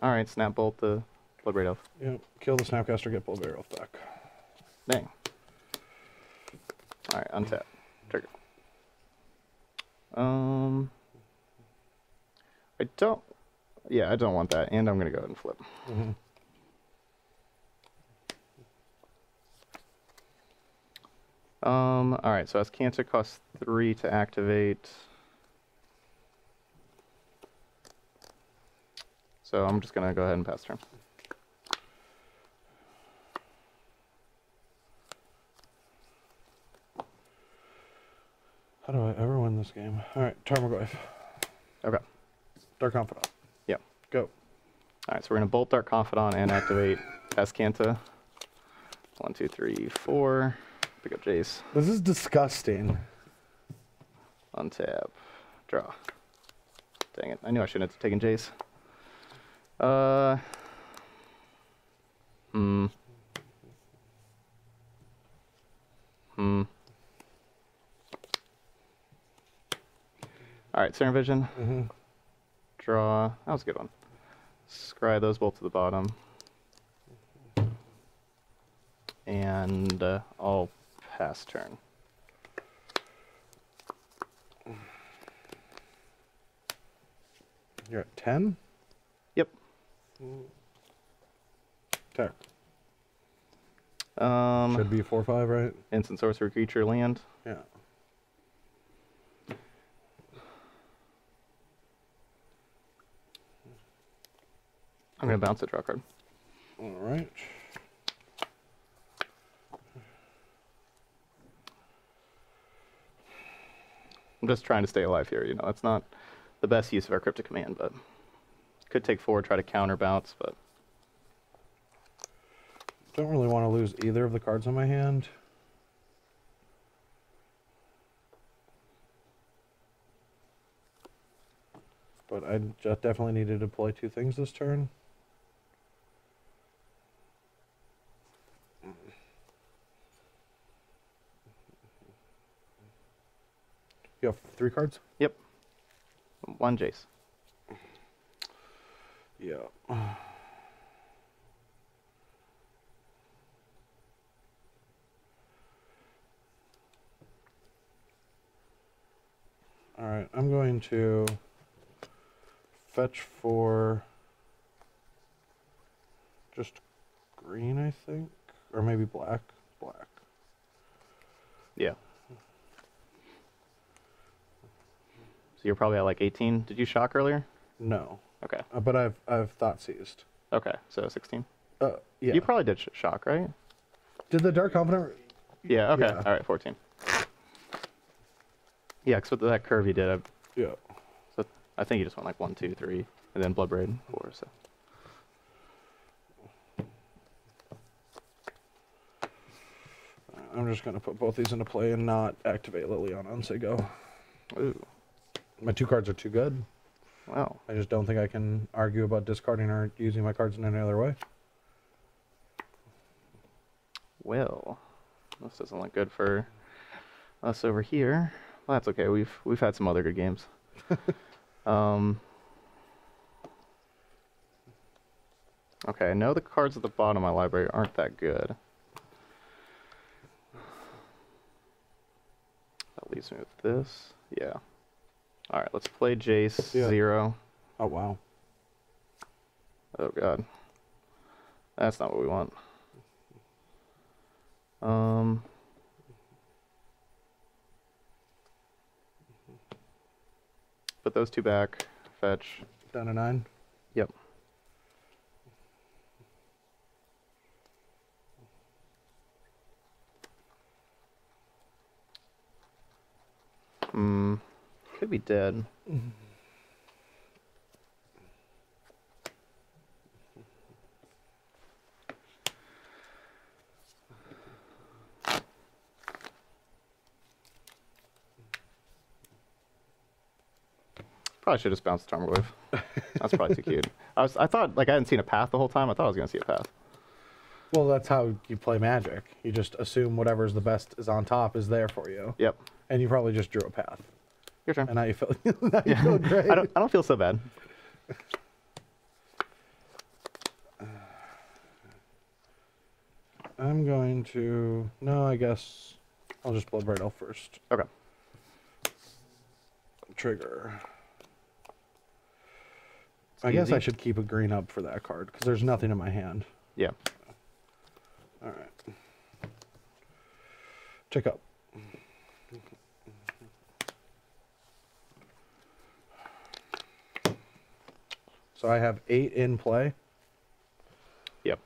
[SPEAKER 2] All right, snap bolt the Bloodbraid Elf.
[SPEAKER 1] Yep. Kill the Snapcaster. Get Bloodbraid back.
[SPEAKER 2] Dang. All right, untap. Trigger. Um, I don't. Yeah, I don't want that, and I'm gonna go ahead and flip.
[SPEAKER 1] Mhm.
[SPEAKER 2] Um. All right, so Azcanta costs three to activate. So I'm just gonna go ahead and pass turn.
[SPEAKER 1] How do I ever win this game? All right, Tarmogoyf.
[SPEAKER 2] Okay.
[SPEAKER 1] Dark Confidant.
[SPEAKER 2] Yep.
[SPEAKER 1] Go.
[SPEAKER 2] All right, so we're gonna bolt Dark Confidant and activate Azcanta. One, two, three, four. Pick up Jace.
[SPEAKER 1] This is disgusting.
[SPEAKER 2] Untap. Draw. Dang it. I knew I shouldn't have taken Jace. Uh. Hmm. Hmm. Alright, Serum Vision.
[SPEAKER 1] Mm-hmm.
[SPEAKER 2] Draw. That was a good one. Scry those both to the bottom. And uh, I'll pass turn.
[SPEAKER 1] You're at ten.
[SPEAKER 2] Yep.
[SPEAKER 1] Attack.
[SPEAKER 2] Um,
[SPEAKER 1] Should be four five, right?
[SPEAKER 2] instant sorcery creature land.
[SPEAKER 1] Yeah.
[SPEAKER 2] I'm gonna bounce a draw card.
[SPEAKER 1] All right.
[SPEAKER 2] I'm just trying to stay alive here. You know, it's not the best use of our cryptic command, but could take four, try to counter bounce, but
[SPEAKER 1] Don't really want to lose either of the cards in my hand. But I definitely need to deploy two things this turn. You have three cards?
[SPEAKER 2] yep. One Jace.
[SPEAKER 1] Yeah. All right, I'm going to fetch for just green, I think, or maybe black. Black.
[SPEAKER 2] Yeah. So you're probably at like 18. Did you shock earlier?
[SPEAKER 1] No,
[SPEAKER 2] Okay.
[SPEAKER 1] uh, but I've I've thought seized.
[SPEAKER 2] Okay. So 16.
[SPEAKER 1] Uh, yeah.
[SPEAKER 2] You probably did sh- shock, right?
[SPEAKER 1] Did the Dark Confidant?
[SPEAKER 2] Yeah. Okay.
[SPEAKER 1] Yeah.
[SPEAKER 2] All right. 14. Yeah, because with that curve you did, I,
[SPEAKER 1] Yeah.
[SPEAKER 2] so I think you just went like one, two, three, and then Bloodbraid four. So
[SPEAKER 1] I'm just gonna put both these into play and not activate Liliana and say go.
[SPEAKER 2] ooh,
[SPEAKER 1] My two cards are too good.
[SPEAKER 2] wow.
[SPEAKER 1] I just don't think I can argue about discarding or using my cards in any other way.
[SPEAKER 2] Well, this doesn't look good for us over here. Well, that's okay. We've we've had some other good games. um. Okay, I know the cards at the bottom of my library aren't that good. That leaves me with this. Yeah. All right, let's play Jace
[SPEAKER 1] Yeah.
[SPEAKER 2] zero.
[SPEAKER 1] Oh wow.
[SPEAKER 2] Oh god. That's not what we want. Um Put those two back. Fetch.
[SPEAKER 1] Down to nine.
[SPEAKER 2] Yep. Hmm. Could be dead. Probably should have just bounced the Tarmogoyf. That's probably too cute. I was I thought like I hadn't seen a path the whole time. I thought I was gonna see a path.
[SPEAKER 1] Well, that's how you play Magic. You just assume whatever's the best is on top is there for you,
[SPEAKER 2] Yep.
[SPEAKER 1] and you probably just drew a path.
[SPEAKER 2] Your turn.
[SPEAKER 1] And now you feel now you feel great.
[SPEAKER 2] I don't I don't feel so bad.
[SPEAKER 1] I'm going to no. I guess I'll just Bloodbraid Elf first.
[SPEAKER 2] Okay.
[SPEAKER 1] Trigger.
[SPEAKER 2] It's
[SPEAKER 1] I guess I should keep a green up for that card because there's nothing in my hand.
[SPEAKER 2] Yeah.
[SPEAKER 1] All right. Check up. So I have eight in play.
[SPEAKER 2] Yep.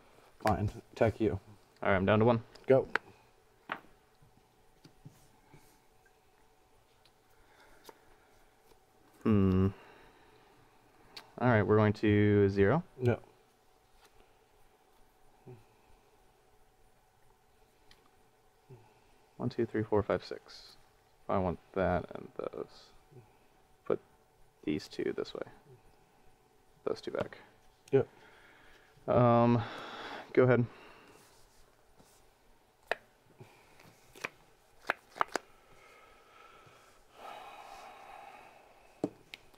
[SPEAKER 1] Fine. Tech you.
[SPEAKER 2] All right, I'm down to one.
[SPEAKER 1] Go.
[SPEAKER 2] Hmm. All right, we're going to zero.
[SPEAKER 1] No.
[SPEAKER 2] One, two, three, four, five, six. I want that and those. Put these two this way. Those two back.
[SPEAKER 1] Yep.
[SPEAKER 2] Um, go ahead.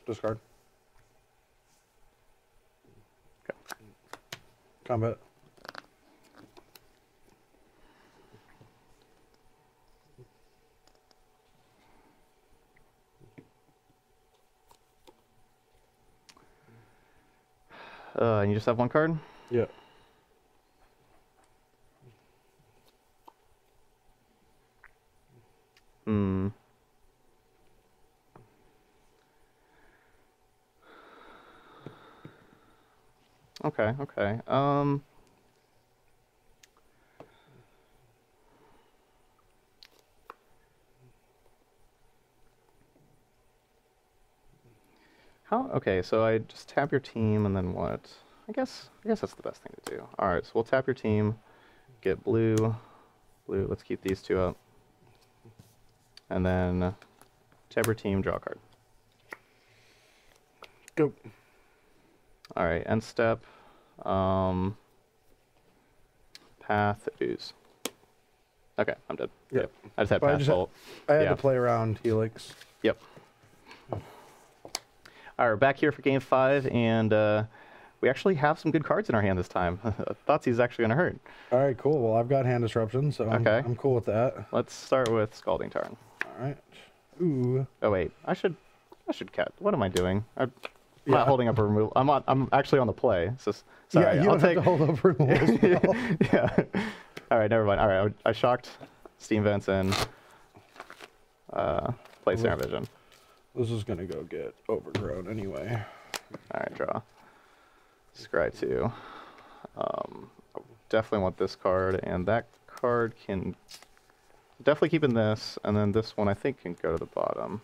[SPEAKER 1] Discard.
[SPEAKER 2] Okay.
[SPEAKER 1] Combat.
[SPEAKER 2] and you just have one card?
[SPEAKER 1] Yeah. Hmm.
[SPEAKER 2] Okay, okay. Um How okay, so I just tap your team and then what? I guess I guess that's the best thing to do. All right, so we'll tap your team, get blue, blue. Let's keep these two up, and then tap your team, draw a card.
[SPEAKER 1] Go.
[SPEAKER 2] All right, end step. Um, path ooze. Okay, I'm dead.
[SPEAKER 1] Yep.
[SPEAKER 2] I just had
[SPEAKER 1] But I
[SPEAKER 2] path
[SPEAKER 1] just had-
[SPEAKER 2] bolt.
[SPEAKER 1] I had
[SPEAKER 2] Yeah.
[SPEAKER 1] to play around Helix.
[SPEAKER 2] Yep. All right, back here for game five, and uh, we actually have some good cards in our hand this time. Thoughtseize's actually gonna hurt.
[SPEAKER 1] All right, cool. Well, I've got hand disruption, so I'm,
[SPEAKER 2] Okay.
[SPEAKER 1] I'm cool with that.
[SPEAKER 2] Let's start with Scalding Tarn.
[SPEAKER 1] All right. Ooh.
[SPEAKER 2] Oh wait, I should, I should cat. What am I doing? I'm
[SPEAKER 1] Yeah.
[SPEAKER 2] not holding up a removal. I'm on. I'm actually on the play. So sorry.
[SPEAKER 1] yeah, you
[SPEAKER 2] I'll
[SPEAKER 1] don't
[SPEAKER 2] take.
[SPEAKER 1] have to hold up removal well.
[SPEAKER 2] yeah. All right, never mind. All right, I, I shocked Steam Vents and uh, play Serum Vision.
[SPEAKER 1] This is gonna go get overgrown anyway.
[SPEAKER 2] All right, draw. Scry two. Um, definitely want this card, and that card can definitely keeping this, and then this one I think can go to the bottom.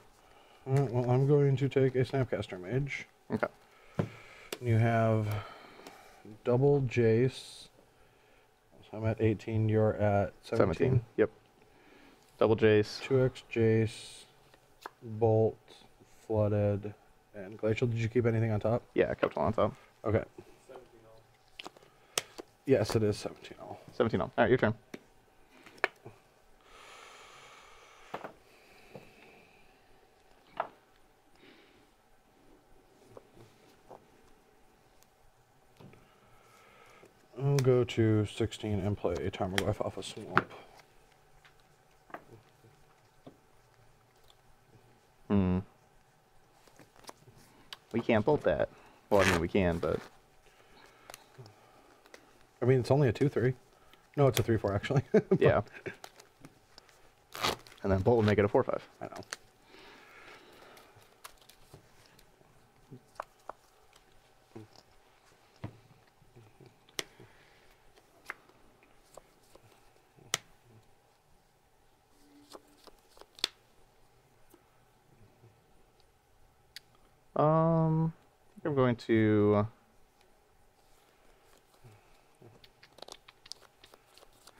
[SPEAKER 1] All right, well, I'm going to take a Snapcaster Mage.
[SPEAKER 2] Okay.
[SPEAKER 1] You have double Jace. So I'm at 18. You're at 17.
[SPEAKER 2] 17. Yep. Double Jace.
[SPEAKER 1] 2x Jace, Bolt, Flooded, and Glacial. Did you keep anything on top?
[SPEAKER 2] Yeah, I kept one on top.
[SPEAKER 1] Okay. Yes, it is 17 all.
[SPEAKER 2] 17 all. All right, your turn.
[SPEAKER 1] I'll go to 16 and play Tarmogoyf off a swamp.
[SPEAKER 2] Hmm. We can't bolt that. Well, I mean, we can, but
[SPEAKER 1] I mean, it's only a 2 3. No, it's a 3 4 actually.
[SPEAKER 2] yeah. And then bolt would make it a 4 5.
[SPEAKER 1] I know.
[SPEAKER 2] Um, I'm going to.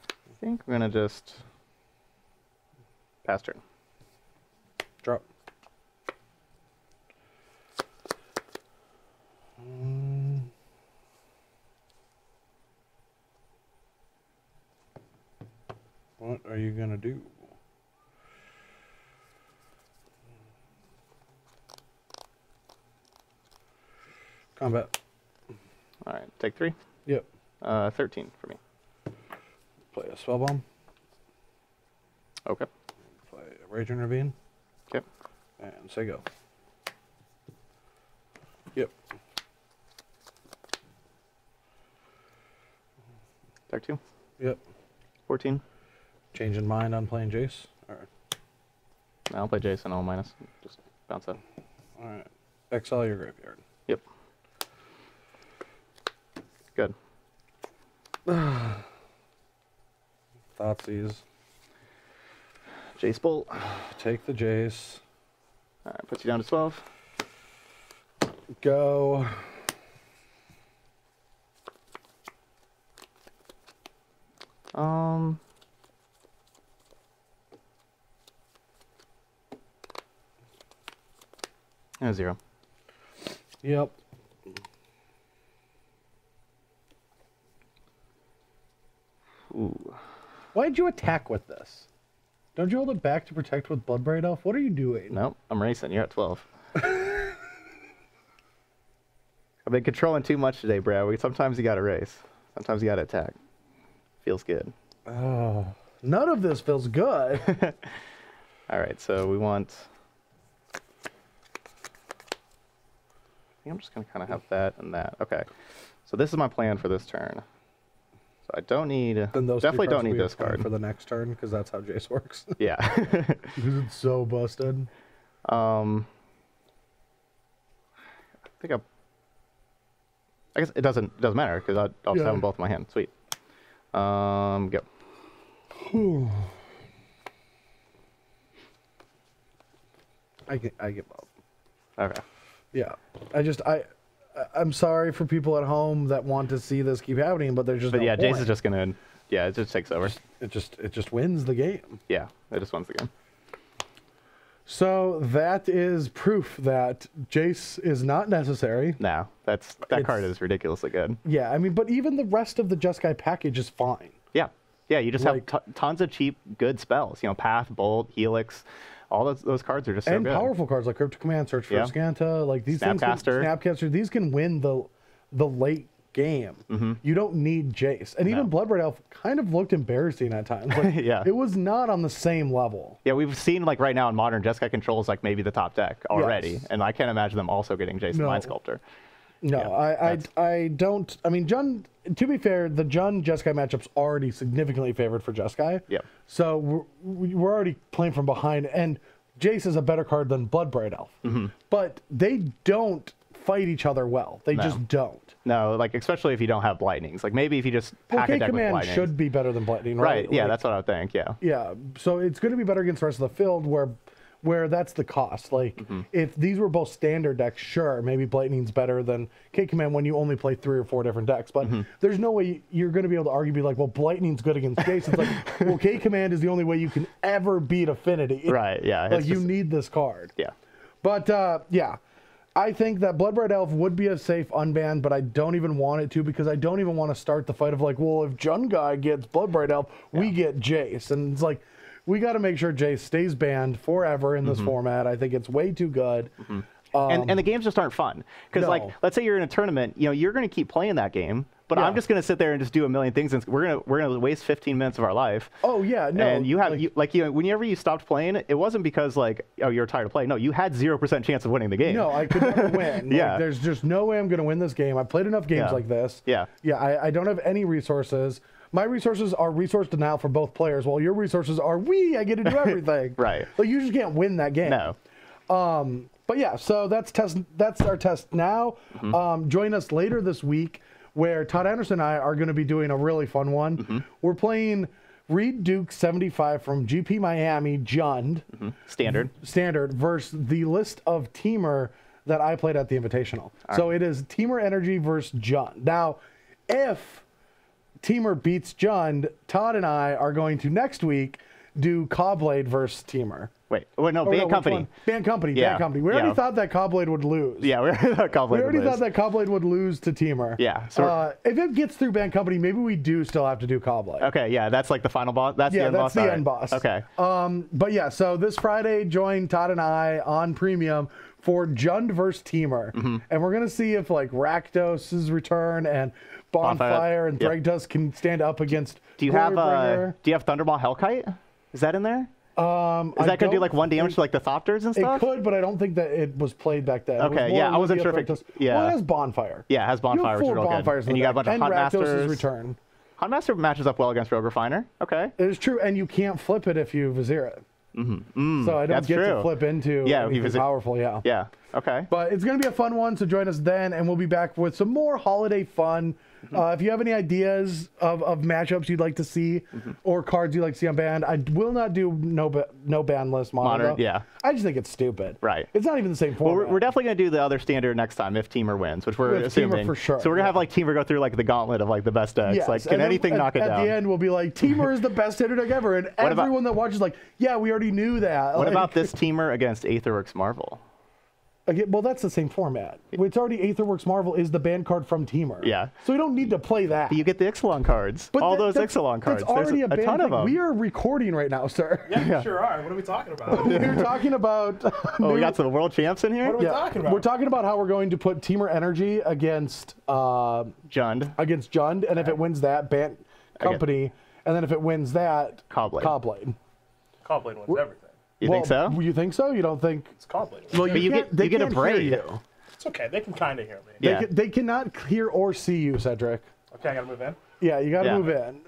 [SPEAKER 2] I think I'm gonna just pass turn.
[SPEAKER 1] Drop. Mm. What are you gonna do? Combat.
[SPEAKER 2] All right, take three.
[SPEAKER 1] Yep.
[SPEAKER 2] Uh, 13 for me.
[SPEAKER 1] Play a spell bomb.
[SPEAKER 2] Okay.
[SPEAKER 1] Play a rage intervene.
[SPEAKER 2] Yep.
[SPEAKER 1] And say go. Yep.
[SPEAKER 2] Take two.
[SPEAKER 1] Yep.
[SPEAKER 2] 14.
[SPEAKER 1] Changing mind on playing Jace. All right.
[SPEAKER 2] I'll play Jason all minus. Just bounce that.
[SPEAKER 1] All right. Exile your graveyard.
[SPEAKER 2] Yep. Good.
[SPEAKER 1] Thoughtseize.
[SPEAKER 2] Jace Bolt.
[SPEAKER 1] Take the Jace.
[SPEAKER 2] All right, puts you down to 12.
[SPEAKER 1] Go.
[SPEAKER 2] Um. And a zero.
[SPEAKER 1] Yep.
[SPEAKER 2] Ooh.
[SPEAKER 1] Why'd you attack with this? Don't you hold it back to protect with Bloodbraid Elf? What are you doing?
[SPEAKER 2] Nope, I'm racing. You're at 12. I've been controlling too much today, Brad. We, sometimes you gotta race. Sometimes you gotta attack. Feels good.
[SPEAKER 1] Oh, none of this feels good.
[SPEAKER 2] All right, so we want. I think I'm just gonna kind of have that and that. Okay, so this is my plan for this turn. I don't need.
[SPEAKER 1] then those
[SPEAKER 2] definitely don't need this card.
[SPEAKER 1] for the next turn because that's how Jace works.
[SPEAKER 2] Yeah.
[SPEAKER 1] Because it's so busted.
[SPEAKER 2] um. I think I. I guess it doesn't it doesn't matter because I'll, I'll just
[SPEAKER 1] Yeah.
[SPEAKER 2] have them both in my hand. Sweet. Um, go.
[SPEAKER 1] I get, I give up.
[SPEAKER 2] Okay.
[SPEAKER 1] Yeah, I just I. I'm sorry for people at home that want to see this keep happening, but there's just
[SPEAKER 2] But
[SPEAKER 1] no
[SPEAKER 2] yeah,
[SPEAKER 1] point.
[SPEAKER 2] Jace is just gonna. Yeah, it just takes over.
[SPEAKER 1] it just it just wins the game.
[SPEAKER 2] Yeah, it just wins the game.
[SPEAKER 1] So that is proof that Jace is not necessary.
[SPEAKER 2] No, that's that card is ridiculously good.
[SPEAKER 1] Yeah, I mean, but even the rest of the Jeskai package is fine.
[SPEAKER 2] Yeah, yeah. You just
[SPEAKER 1] Like-
[SPEAKER 2] have tons of cheap, good spells. You know, Path, Bolt, Helix, all those those cards are just so
[SPEAKER 1] and
[SPEAKER 2] good.
[SPEAKER 1] powerful cards like Cryptic Command, Search for
[SPEAKER 2] Yeah.
[SPEAKER 1] Azcanta, like these things. Can,
[SPEAKER 2] Snapcaster.
[SPEAKER 1] Snapcaster. These can win the the late game. You don't need Jace, and even
[SPEAKER 2] Mm-hmm. No.
[SPEAKER 1] Bloodbraid Elf kind of looked embarrassing at times. Like,
[SPEAKER 2] Yeah.
[SPEAKER 1] it was not on the same level.
[SPEAKER 2] Yeah, we've seen like right now in modern Jeskai controls like maybe the top deck already,
[SPEAKER 1] Yes.
[SPEAKER 2] and I can't imagine them also getting Jason
[SPEAKER 1] No.
[SPEAKER 2] Mind Sculptor.
[SPEAKER 1] No,
[SPEAKER 2] Yeah,
[SPEAKER 1] I, I
[SPEAKER 2] that's-
[SPEAKER 1] I don't. I mean, Jund. To be fair, the Jund Jeskai matchup's already significantly favored for Jeskai.
[SPEAKER 2] Yep.
[SPEAKER 1] So we're, we're already playing from behind, and Jace is a better card than Bloodbraid Elf.
[SPEAKER 2] Mm-hmm.
[SPEAKER 1] But they don't fight each other well. They
[SPEAKER 2] No.
[SPEAKER 1] just don't.
[SPEAKER 2] No, like especially if you don't have Blightnings. Like maybe if you just
[SPEAKER 1] Well,
[SPEAKER 2] pack a deck with
[SPEAKER 1] Command
[SPEAKER 2] Lightnings.
[SPEAKER 1] should be better than Blightning, right?
[SPEAKER 2] right. Yeah,
[SPEAKER 1] Like,
[SPEAKER 2] that's what I think. Yeah.
[SPEAKER 1] yeah. So it's going to be better against the rest of the field, where where that's the cost. Like
[SPEAKER 2] Mm-hmm.
[SPEAKER 1] if these were both standard decks, sure, maybe Blightning's better than K Command when you only play three or four different decks. But
[SPEAKER 2] Mm-hmm.
[SPEAKER 1] there's no way you're going to be able to argue, be like, well, Blightning's good against Jace. It's like, well, K Command is the only way you can ever beat Affinity.
[SPEAKER 2] Right. Yeah.
[SPEAKER 1] Like you
[SPEAKER 2] just-
[SPEAKER 1] need this card.
[SPEAKER 2] Yeah.
[SPEAKER 1] But uh, yeah, I think that Bloodbraid Elf would be a safe unban, but I don't even want it to because I don't even want to start the fight of like, well, if Jund Guy gets Bloodbraid Elf, we get Jace. And it's like, we got to make sure Jace stays banned forever in this
[SPEAKER 2] Mm-hmm.
[SPEAKER 1] format. I think it's way too good.
[SPEAKER 2] and, and the games just aren't fun because like
[SPEAKER 1] Um,
[SPEAKER 2] let's say you're in a tournament you know you're going to keep playing that game but i'm just going to sit there and just do a million things and we're going to we're going to waste 15 minutes of our life
[SPEAKER 1] Oh, yeah. No.
[SPEAKER 2] and you have
[SPEAKER 1] like,
[SPEAKER 2] you, like you know whenever you stopped playing it wasn't because like oh you're tired of playing no you had 0% chance of winning the game
[SPEAKER 1] No, I could never win. Like,
[SPEAKER 2] Yeah.
[SPEAKER 1] there's just no way I'm going to win this game. I've played enough games
[SPEAKER 2] Yeah.
[SPEAKER 1] like this.
[SPEAKER 2] Yeah.
[SPEAKER 1] Yeah, I, I don't have any resources. My resources are resource denial for both players, while your resources are we, I get to do everything.
[SPEAKER 2] Right.
[SPEAKER 1] Like you just can't win that game.
[SPEAKER 2] no Um,
[SPEAKER 1] But yeah, so that's test. That's our test now.
[SPEAKER 2] Mm-hmm.
[SPEAKER 1] Um, join us later this week, where Todd Anderson and I are going to be doing a really fun one.
[SPEAKER 2] Mm-hmm.
[SPEAKER 1] We're playing Reid Duke 75 from GP Miami Jund
[SPEAKER 2] standard
[SPEAKER 1] standard versus the list of Temur that I played at the Invitational. So it is Temur Energy versus Jund. Now, if Temur beats Jund, Todd and I are going to next week do Caw-Blade versus Temur.
[SPEAKER 2] Wait wait no
[SPEAKER 1] Or
[SPEAKER 2] Bant
[SPEAKER 1] no,
[SPEAKER 2] company?
[SPEAKER 1] Bant Company.
[SPEAKER 2] Yeah,
[SPEAKER 1] Bant Company. We already
[SPEAKER 2] yeah.
[SPEAKER 1] thought that Caw-Blade would lose.
[SPEAKER 2] yeah we already thought
[SPEAKER 1] We already thought that Caw-Blade would lose to Temur.
[SPEAKER 2] Yeah, so
[SPEAKER 1] uh, if it gets through Bant Company, maybe we do still have to do Caw-Blade.
[SPEAKER 2] okay yeah that's like the final boss that's
[SPEAKER 1] Yeah,
[SPEAKER 2] the end
[SPEAKER 1] that's
[SPEAKER 2] boss
[SPEAKER 1] the
[SPEAKER 2] right.
[SPEAKER 1] end boss.
[SPEAKER 2] okay
[SPEAKER 1] Um, but yeah, so this Friday, join Todd and I on Premium for Jund versus Temur,
[SPEAKER 2] Mm-hmm.
[SPEAKER 1] and we're gonna see if like Rakdos's return and Bonfire,
[SPEAKER 2] Bonfire,
[SPEAKER 1] and
[SPEAKER 2] yep.
[SPEAKER 1] Can stand up against.
[SPEAKER 2] do you have uh do you have Thundermaw Hellkite is that in there
[SPEAKER 1] Um,
[SPEAKER 2] is
[SPEAKER 1] I
[SPEAKER 2] that going to do like one damage to like the thopters and stuff?
[SPEAKER 1] It could, but I don't think that it was played back then.
[SPEAKER 2] Okay, yeah, I wasn't sure if it- yeah.
[SPEAKER 1] Well, it has Bonfire.
[SPEAKER 2] yeah it has
[SPEAKER 1] You
[SPEAKER 2] bonfire
[SPEAKER 1] have
[SPEAKER 2] which is
[SPEAKER 1] four
[SPEAKER 2] real good
[SPEAKER 1] bonfires
[SPEAKER 2] and you got a bunch of Huntmasters
[SPEAKER 1] return.
[SPEAKER 2] hunt master matches up well against rogue refiner okay
[SPEAKER 1] It is true, and you can't flip it if you vizier it. Mm-hmm. so I don't
[SPEAKER 2] that's
[SPEAKER 1] get to flip into
[SPEAKER 2] Yeah, you
[SPEAKER 1] anything
[SPEAKER 2] visit-
[SPEAKER 1] powerful. Yeah.
[SPEAKER 2] yeah okay
[SPEAKER 1] But it's going to be a fun one, so join us then, and we'll be back with some more holiday fun.
[SPEAKER 2] Mm-hmm.
[SPEAKER 1] Uh, if you have any ideas of, of matchups you'd like to see
[SPEAKER 2] Mm-hmm.
[SPEAKER 1] or cards you'd like to see on band, I will not do no ba- no ban list model.
[SPEAKER 2] Modern, yeah.
[SPEAKER 1] I just think it's stupid.
[SPEAKER 2] Right.
[SPEAKER 1] It's not even the same
[SPEAKER 2] Well,
[SPEAKER 1] format.
[SPEAKER 2] we're, we're definitely going to do the other standard next time if Temur wins, which we're
[SPEAKER 1] If Temur
[SPEAKER 2] assuming.
[SPEAKER 1] for sure,
[SPEAKER 2] So we're going to have like Temur go through like the gauntlet of like the best decks.
[SPEAKER 1] Yes,
[SPEAKER 2] Like,
[SPEAKER 1] and
[SPEAKER 2] can
[SPEAKER 1] then
[SPEAKER 2] anything
[SPEAKER 1] at,
[SPEAKER 2] knock it
[SPEAKER 1] at
[SPEAKER 2] down?
[SPEAKER 1] the end, we'll be like, Temur is the best standard deck ever, and
[SPEAKER 2] What about-
[SPEAKER 1] everyone that watches like, yeah, we already knew that.
[SPEAKER 2] What
[SPEAKER 1] Like,
[SPEAKER 2] about this Temur against Aetherworks Marvel?
[SPEAKER 1] Okay, well, that's the same format. It's already Aetherworks Marvel is the band card from Temur.
[SPEAKER 2] Yeah.
[SPEAKER 1] So we don't need to play that.
[SPEAKER 2] But you get the Ixalan cards. But All
[SPEAKER 1] that-
[SPEAKER 2] those
[SPEAKER 1] that's-
[SPEAKER 2] Ixalan cards.
[SPEAKER 1] That's already
[SPEAKER 2] There's
[SPEAKER 1] a,
[SPEAKER 2] a,
[SPEAKER 1] band
[SPEAKER 2] ton of
[SPEAKER 1] thing.
[SPEAKER 2] them.
[SPEAKER 1] We are recording right now, sir.
[SPEAKER 3] Yeah, we sure are. What are we talking about?
[SPEAKER 1] We're talking about.
[SPEAKER 2] oh, we got some world champs in here?
[SPEAKER 3] What are we talking about?
[SPEAKER 1] We're talking about how we're going to put Temur Energy against uh,
[SPEAKER 2] Jund.
[SPEAKER 1] against Jund, and if it wins that, Bant Company, and then if it wins that,
[SPEAKER 2] Caw-Blade.
[SPEAKER 1] Caw-Blade.
[SPEAKER 3] Caw-Blade wins everything.
[SPEAKER 2] You
[SPEAKER 1] well,
[SPEAKER 2] think so?
[SPEAKER 1] You think so? You don't think?
[SPEAKER 3] It's complicated.
[SPEAKER 1] Well,
[SPEAKER 2] you, get
[SPEAKER 1] they
[SPEAKER 2] you get a
[SPEAKER 1] break.
[SPEAKER 3] It's okay. They can kind of hear me.
[SPEAKER 1] They,
[SPEAKER 2] yeah.
[SPEAKER 1] can, they cannot hear or see you, Cedric.
[SPEAKER 3] Okay, I gotta move in.
[SPEAKER 1] Yeah, you gotta
[SPEAKER 2] yeah.
[SPEAKER 1] move in.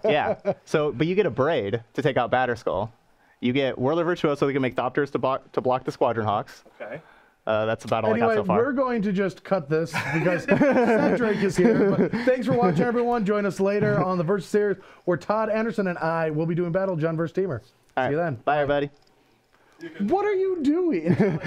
[SPEAKER 2] Go. Yeah. So, but you get a braid to take out Batterskull. You get Whirler Virtuoso they can make Thopters to block to block the Squadron Hawks.
[SPEAKER 3] Okay.
[SPEAKER 2] Uh, that's about all anyway, I got so far.
[SPEAKER 1] We're going to just cut this because Cedric is here. thanks for watching, everyone. Join us later on the Versus Series where Todd Anderson and I will be doing Battle John versus Temur.
[SPEAKER 2] All right.
[SPEAKER 1] See you then.
[SPEAKER 2] Bye, Bye. everybody.
[SPEAKER 1] What are you doing?